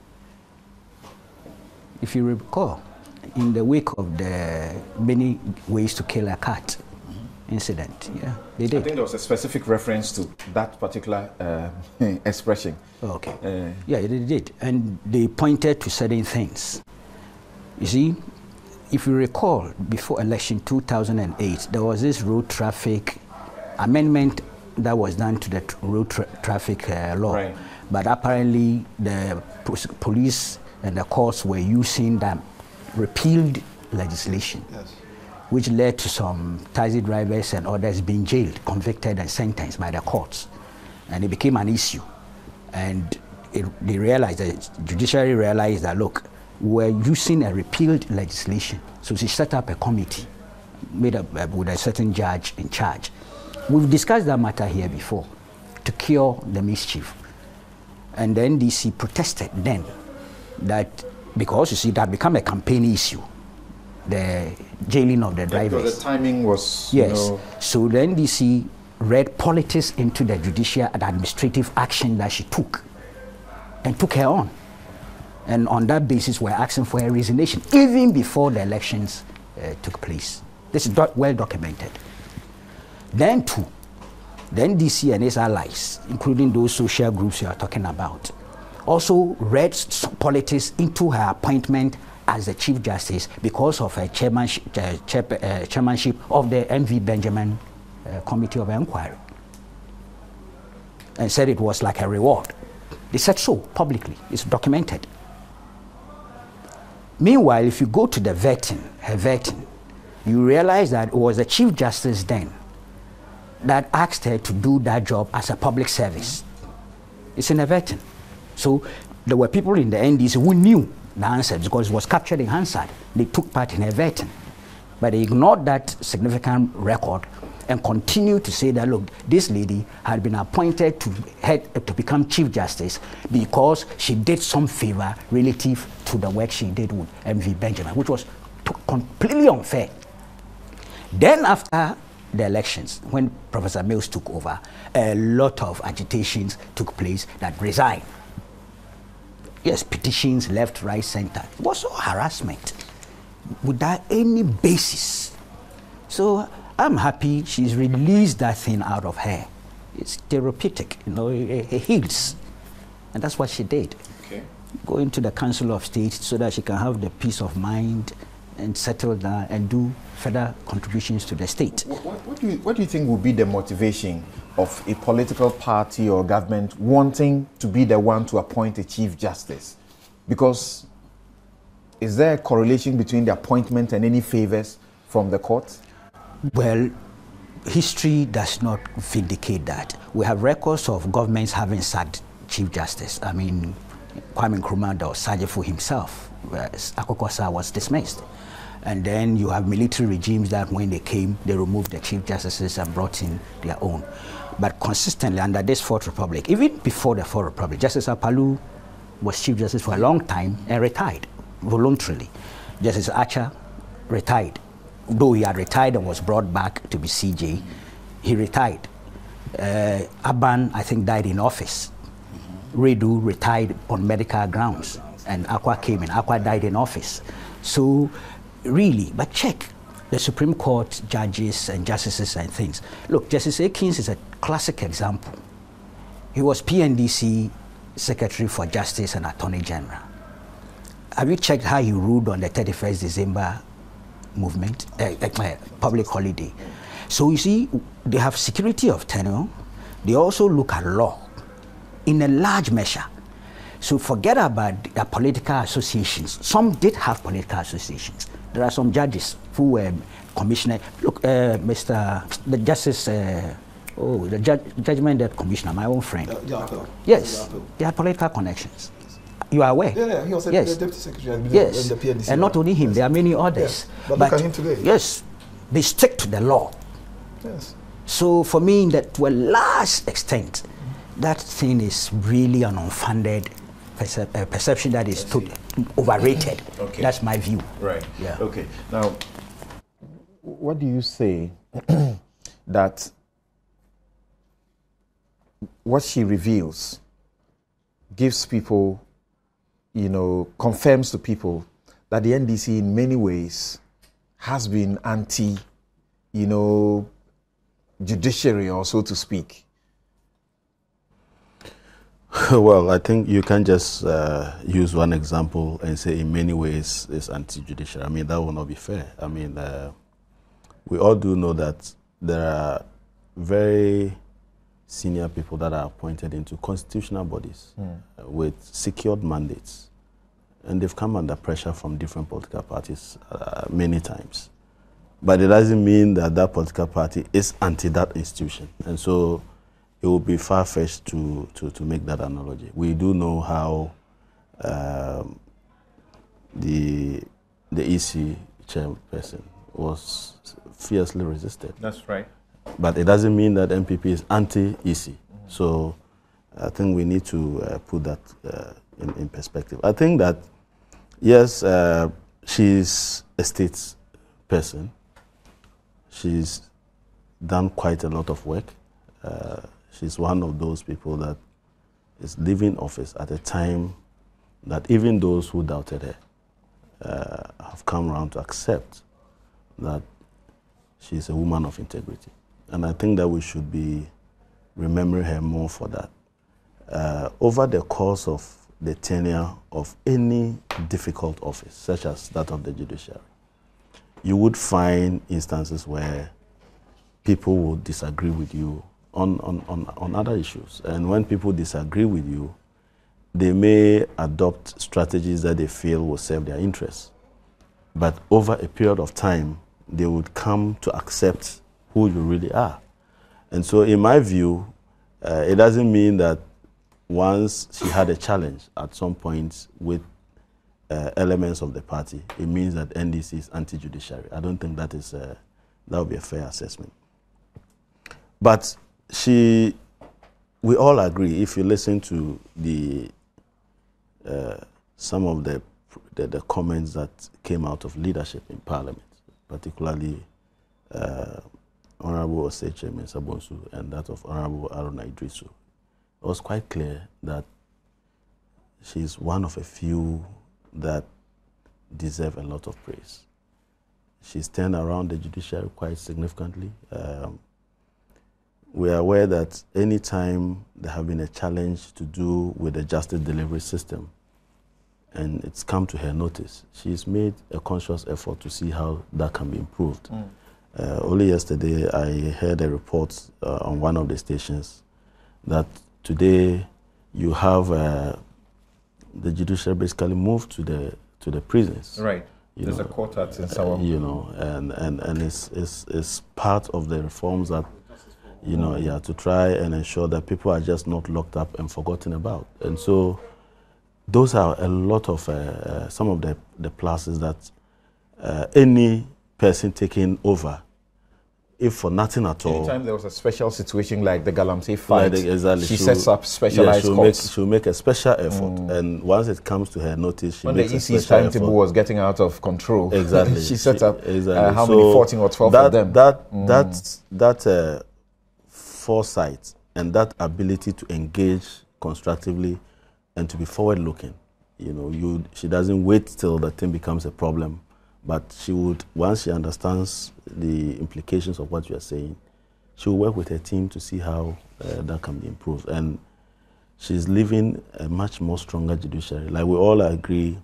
If you recall, in the wake of the many ways to kill a cat incident. Yeah, they did. I think there was a specific reference to that particular uh, expression. Okay. Uh, yeah, they did. And they pointed to certain things. You see, if you recall, before election 2008, there was this road traffic amendment that was done to the road tra traffic uh, law. Right. But apparently, the police and the courts were using that repealed legislation, yes. which led to some taxi drivers and others being jailed, convicted, and sentenced by the courts. And it became an issue. And it, they realized, the judiciary realized that, look, we're using a repealed legislation. So she set up a committee made up uh, with a certain judge in charge. We've discussed that matter here before to cure the mischief. And the NDC protested then that because you see that become a campaign issue the jailing of the drivers. Because the timing was yes. You know so the NDC read politics into the judicial and administrative action that she took, and took her on, and on that basis we're asking for her resignation even before the elections uh, took place. This is well documented. Then too, the NDC and its allies, including those social groups you are talking about, also read politics into her appointment as the Chief Justice because of her chairmanship, uh, chair, uh, chairmanship of the MV Benjamin uh, Committee of Inquiry. And said it was like a reward. They said so publicly, it's documented. Meanwhile, if you go to the vetting, her vetting, you realize that it was the Chief Justice then that asked her to do that job as a public service. It's in a vetting. So there were people in the NDC who knew the answer because it was captured in Hansard. They took part in a vetting. But they ignored that significant record and continued to say that, look, this lady had been appointed to, head, to become Chief Justice because she did some favor relative to the work she did with M.V. Benjamin, which was completely unfair. Then after the elections, when Professor Mills took over, a lot of agitations took place that resigned yes, petitions left, right, center. It was all harassment without any basis. So I'm happy she's released that thing out of her. It's therapeutic, you know, it, it heals. And that's what she did. Okay. Go into the Council of State so that she can have the peace of mind and settle down and do further contributions to the state. What, what, what, do you, what do you think will be the motivation of a political party or government wanting to be the one to appoint a chief justice? Because is there a correlation between the appointment and any favors from the court? Well, history does not vindicate that. We have records of governments having sacked chief justice. I mean, Kwame Nkrumah Osagyefo himself, Arku Korsah was dismissed. And then you have military regimes that when they came, they removed the chief justices and brought in their own. But consistently under this Fourth Republic, even before the Fourth Republic, Justice Apaloo was Chief Justice for a long time and retired voluntarily. Justice Archer retired. Though he had retired and was brought back to be CJ, he retired. Uh, Abban, I think, died in office. Wiredu retired on medical grounds, and Acquah came in. Acquah died in office. So, really, but check the Supreme Court judges and justices and things. Look, Justice Aikins is a classic example. He was PNDC Secretary for Justice and Attorney General. Have you checked how he ruled on the 31st December movement, uh, uh, public holiday? So you see, they have security of tenure. They also look at law in a large measure. So forget about the political associations. Some did have political associations. There are some judges who were commissioner. Look, uh, Mr. the Justice, uh, oh, the ju judgment that commissioner, my own friend. Uh, yes, they have political connections. You are aware? Yeah, yeah, he was a yes. deputy secretary. Believe, Yes, in the PNDC. and not only him, there are many others. Yes. But look at him today. Yes, they stick to the law. Yes. So for me, that to a large extent, that thing is really an unfounded percep- uh, perception that is totally overrated. Okay. That's my view. Right. Yeah. Okay. Now, what do you say that what she reveals gives people, you know, confirms to people that the NDC in many ways has been anti, you know, judiciary or so to speak. well, I think you can just uh, use one example and say in many ways it's anti-judicial. I mean, that will not be fair. I mean, uh, we all do know that there are very senior people that are appointed into constitutional bodies Mm. uh, with secured mandates. And they've come under pressure from different political parties uh, many times. But it doesn't mean that that political party is anti that institution. And so it would be far fetched to, to, to make that analogy. We do know how um, the, the EC chairperson was fiercely resisted. That's right. But it doesn't mean that NPP is anti EC. So I think we need to uh, put that uh, in, in perspective. I think that, yes, uh, she's a state person. She's done quite a lot of work. She's one of those people that is leaving office at a time that even those who doubted her uh, have come around to accept that she's a woman of integrity. And I think that we should be remembering her more for that. Uh, over the course of the tenure of any difficult office, such as that of the judiciary, you would find instances where people would disagree with you on, on, on, on other issues. And when people disagree with you, they may adopt strategies that they feel will serve their interests. But over a period of time, they would come to accept who you really are. And so, in my view, uh, it doesn't mean that once she had a challenge at some point with uh, elements of the party, it means that NDC is anti-judiciary. I don't think that is uh, that would be a fair assessment. But she, we all agree. If you listen to the uh, some of the, the the comments that came out of leadership in Parliament, particularly uh, Honorable Osei Kyei-Mensah-Bonsu and that of Honorable Haruna Iddrisu, it was quite clear that she's one of a few that deserve a lot of praise. She's turned around the judiciary quite significantly. Um, we are aware that anytime there have been a challenge to do with the justice delivery system, and it's come to her notice, she's made a conscious effort to see how that can be improved. Mm. Uh, only yesterday, I heard a report uh, on one of the stations that today you have uh, the judiciary basically moved to the to the prisons. Right. You There's know, a court at in uh, you know, and and and it's, it's it's part of the reforms that you know, yeah, to try and ensure that people are just not locked up and forgotten about. And so, those are a lot of uh, uh, some of the the pluses that uh, any person taking over, if for nothing at all, Anytime there was a special situation like the Galamsey like fight, the- exactly, she sets up yeah, specialized she'll courts. Make, she'll make a special effort, and once it comes to her notice, she when the makes a EC's timetable effort. was getting out of control, Exactly. she set up uh, exactly. how many, 14 or 12 that, of them. That Mm. that that uh, foresight and that ability to engage constructively and to be forward-looking. You know, you she doesn't wait till the thing becomes a problem, but she would once she understands the implications of what you are saying, she will work with her team to see how uh, that can be improved. And she's leaving a much more stronger judiciary. Like we all agree,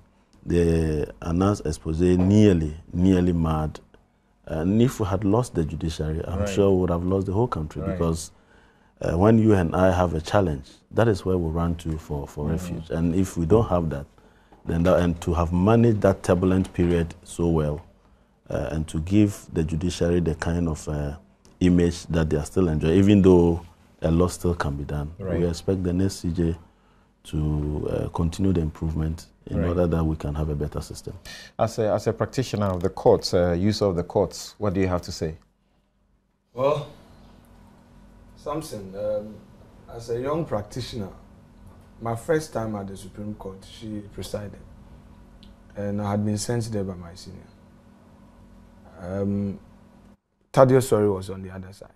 the Anas expose nearly, nearly mad. And if we had lost the judiciary, I'm Right. sure we would have lost the whole country Right. because uh, when you and I have a challenge, that is where we run to for, for Mm. refuge. And if we don't have that, then that, and to have managed that turbulent period so well, uh, and to give the judiciary the kind of uh, image that they are still enjoying, even though a lot still can be done. Right. We expect the next CJ to uh, continue the improvement in Right. order that we can have a better system. As a, as a practitioner of the courts, uh, use of the courts, what do you have to say? Well, Samson, um, as a young practitioner, my first time at the Supreme Court, she presided. And I had been sent there by my senior. Um, Thaddeus Sory was on the other side.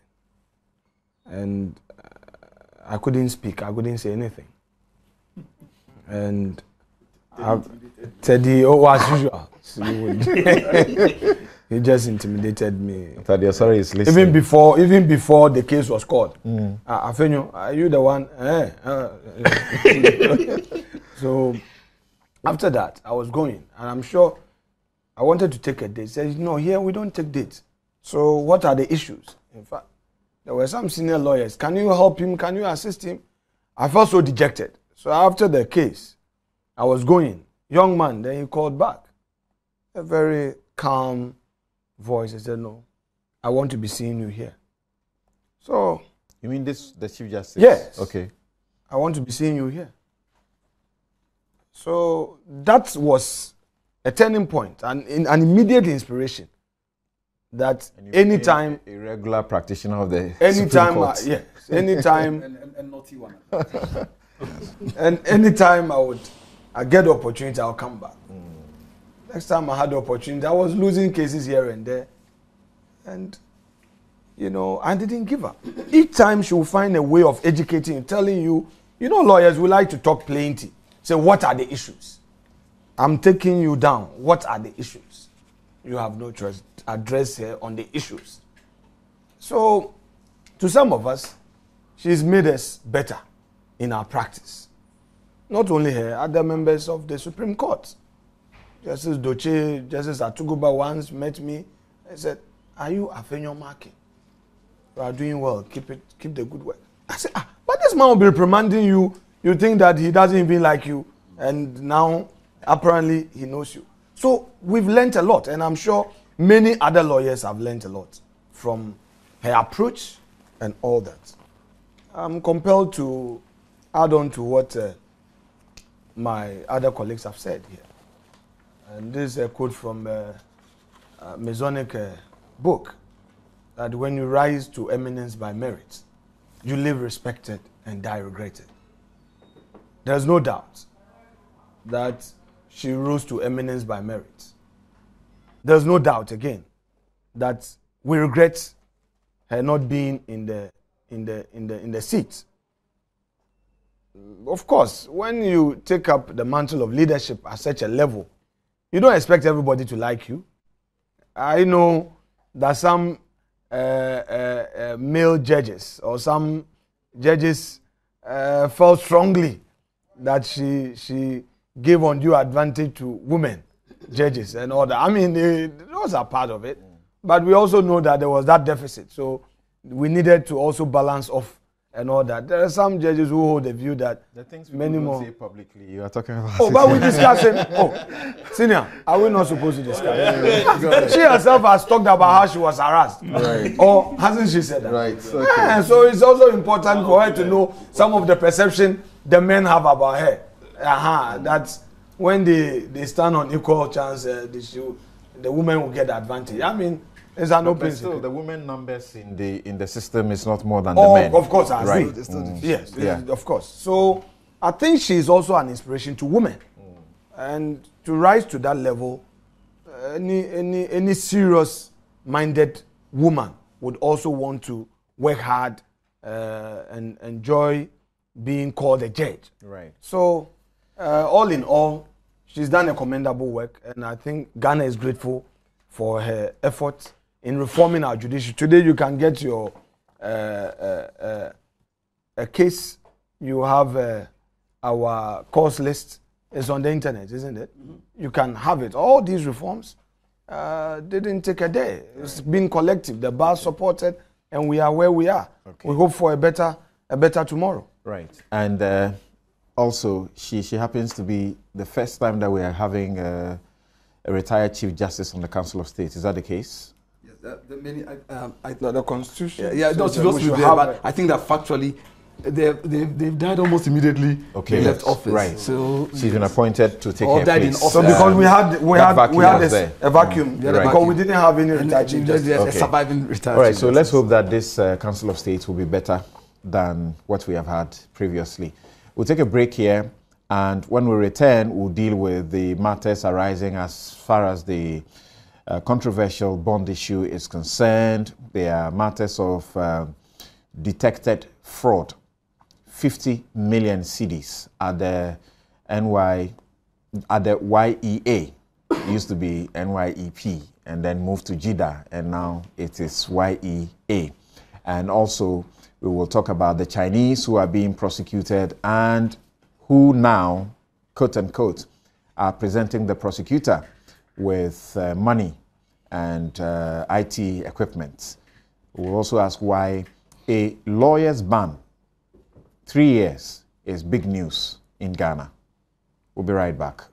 And uh, I couldn't speak, I couldn't say anything. And I, Teddy, oh, as usual. He just intimidated me. Thaddeus Sori is listening. Even before, even before the case was called. Mm. Uh, Afenyo, are you the one? Eh, uh, so after that, I was going, and I'm sure I wanted to take a date. He said, no, here we don't take dates. So what are the issues? In fact, there were some senior lawyers. Can you help him? Can you assist him? I felt so dejected. So after the case, I was going. Young man, then he called back. A very calm voice. He said, No, I want to be seeing you here. So You mean this, the Chief Justice? Yes. Okay. I want to be seeing you here. So that was a turning point and in, an immediate inspiration that And you anytime, A regular practitioner of the Supreme anytime, I, Court. yes, anytime, And, and, and naughty one. and anytime I would, I get the opportunity, I'll come back. Next time I had the opportunity, I was losing cases here and there, and you know, I didn't give up. Each time she will find a way of educating you, telling you, you know, lawyers we like to talk plenty. Say, what are the issues? I'm taking you down. What are the issues? You have no choice. Address her on the issues. So, to some of us, she's made us better in our practice. Not only her, other members of the Supreme Court. Justice Dotse, Justice Atuguba once met me and said, Are you Afenyo-Markin? You are doing well. Keep it, keep the good work. I said, ah, but this man will be reprimanding you. You think that he doesn't even like you, and now apparently he knows you. So we've learnt a lot, and I'm sure many other lawyers have learnt a lot from her approach and all that. I'm compelled to add on to what uh, my other colleagues have said here. And this is a quote from uh, a Masonic uh, book that when you rise to eminence by merit, you live respected and die regretted. There's no doubt that she rose to eminence by merit. There's no doubt again that we regret her not being in the in the in the in the seat. Of course, when you take up the mantle of leadership at such a level, you don't expect everybody to like you. I know that some uh, uh, uh, male judges or some judges uh, felt strongly that she she gave undue advantage to women judges and all that. I mean, those are part of it, but we also know that there was that deficit, so we needed to also balance off and all that. There are some judges who hold the view that The things many more. say publicly, you are talking about. Oh, but we discussing. Oh, senior, are we not supposed to discuss? she herself has talked about how she was harassed. Right. Or hasn't she said that? Right, okay. Yeah, so it's also important for her to know some of the perception the men have about her. Uh-huh, that's when they, they stand on equal chance, uh, the, the woman will get the advantage. I mean, it's an open still, the women numbers in the in the system is not more than Oh, the men. of course, I right. Mm. Yes, Yeah. of course. So I think she is also an inspiration to women, and to rise to that level, any any any serious-minded woman would also want to work hard uh, and enjoy being called a judge. Right. So, uh, all in all, she's done a commendable work, and I think Ghana is grateful for her efforts in reforming our judiciary. Today, you can get your uh, uh, uh, a case you have uh, our cause list. It's on the internet, isn't it? Mm-hmm. You can have it. All these reforms uh, didn't take a day. It's been collective. The bar supported, and we are where we are. We hope for a better, a better tomorrow. Right. And uh, also, she, she happens to be the first time that we are having uh, a retired Chief Justice on the Council of State. Is that the case? Yes, that, the many, I, um, I, No, the constitution. yeah, yeah says those, that those we people should there, but I think that factually, they've, they've, they've died almost immediately Okay. they left office. Right. So She's been appointed to take All her died in place. office. So because we had we had we had was a, a vacuum Mm. because Right. we didn't have any and retired uh, chief justice. a Okay. surviving retired. All right, so let's hope that this uh, Council of State will be better than what we have had previously. We'll take a break here, and when we return, we'll deal with the matters arising as far as the uh, controversial bond issue is concerned. There are matters of uh, detected fraud, 50 million cedis at the NY, at the YEA. It used to be NYEP and then moved to GYEEDA, and now it is YEA. And also, we will talk about the Chinese who are being prosecuted and who now, quote unquote, are presenting the prosecutor with uh, money and uh, IT equipment. We'll also ask why a lawyer's ban, three years, is big news in Ghana. We'll be right back.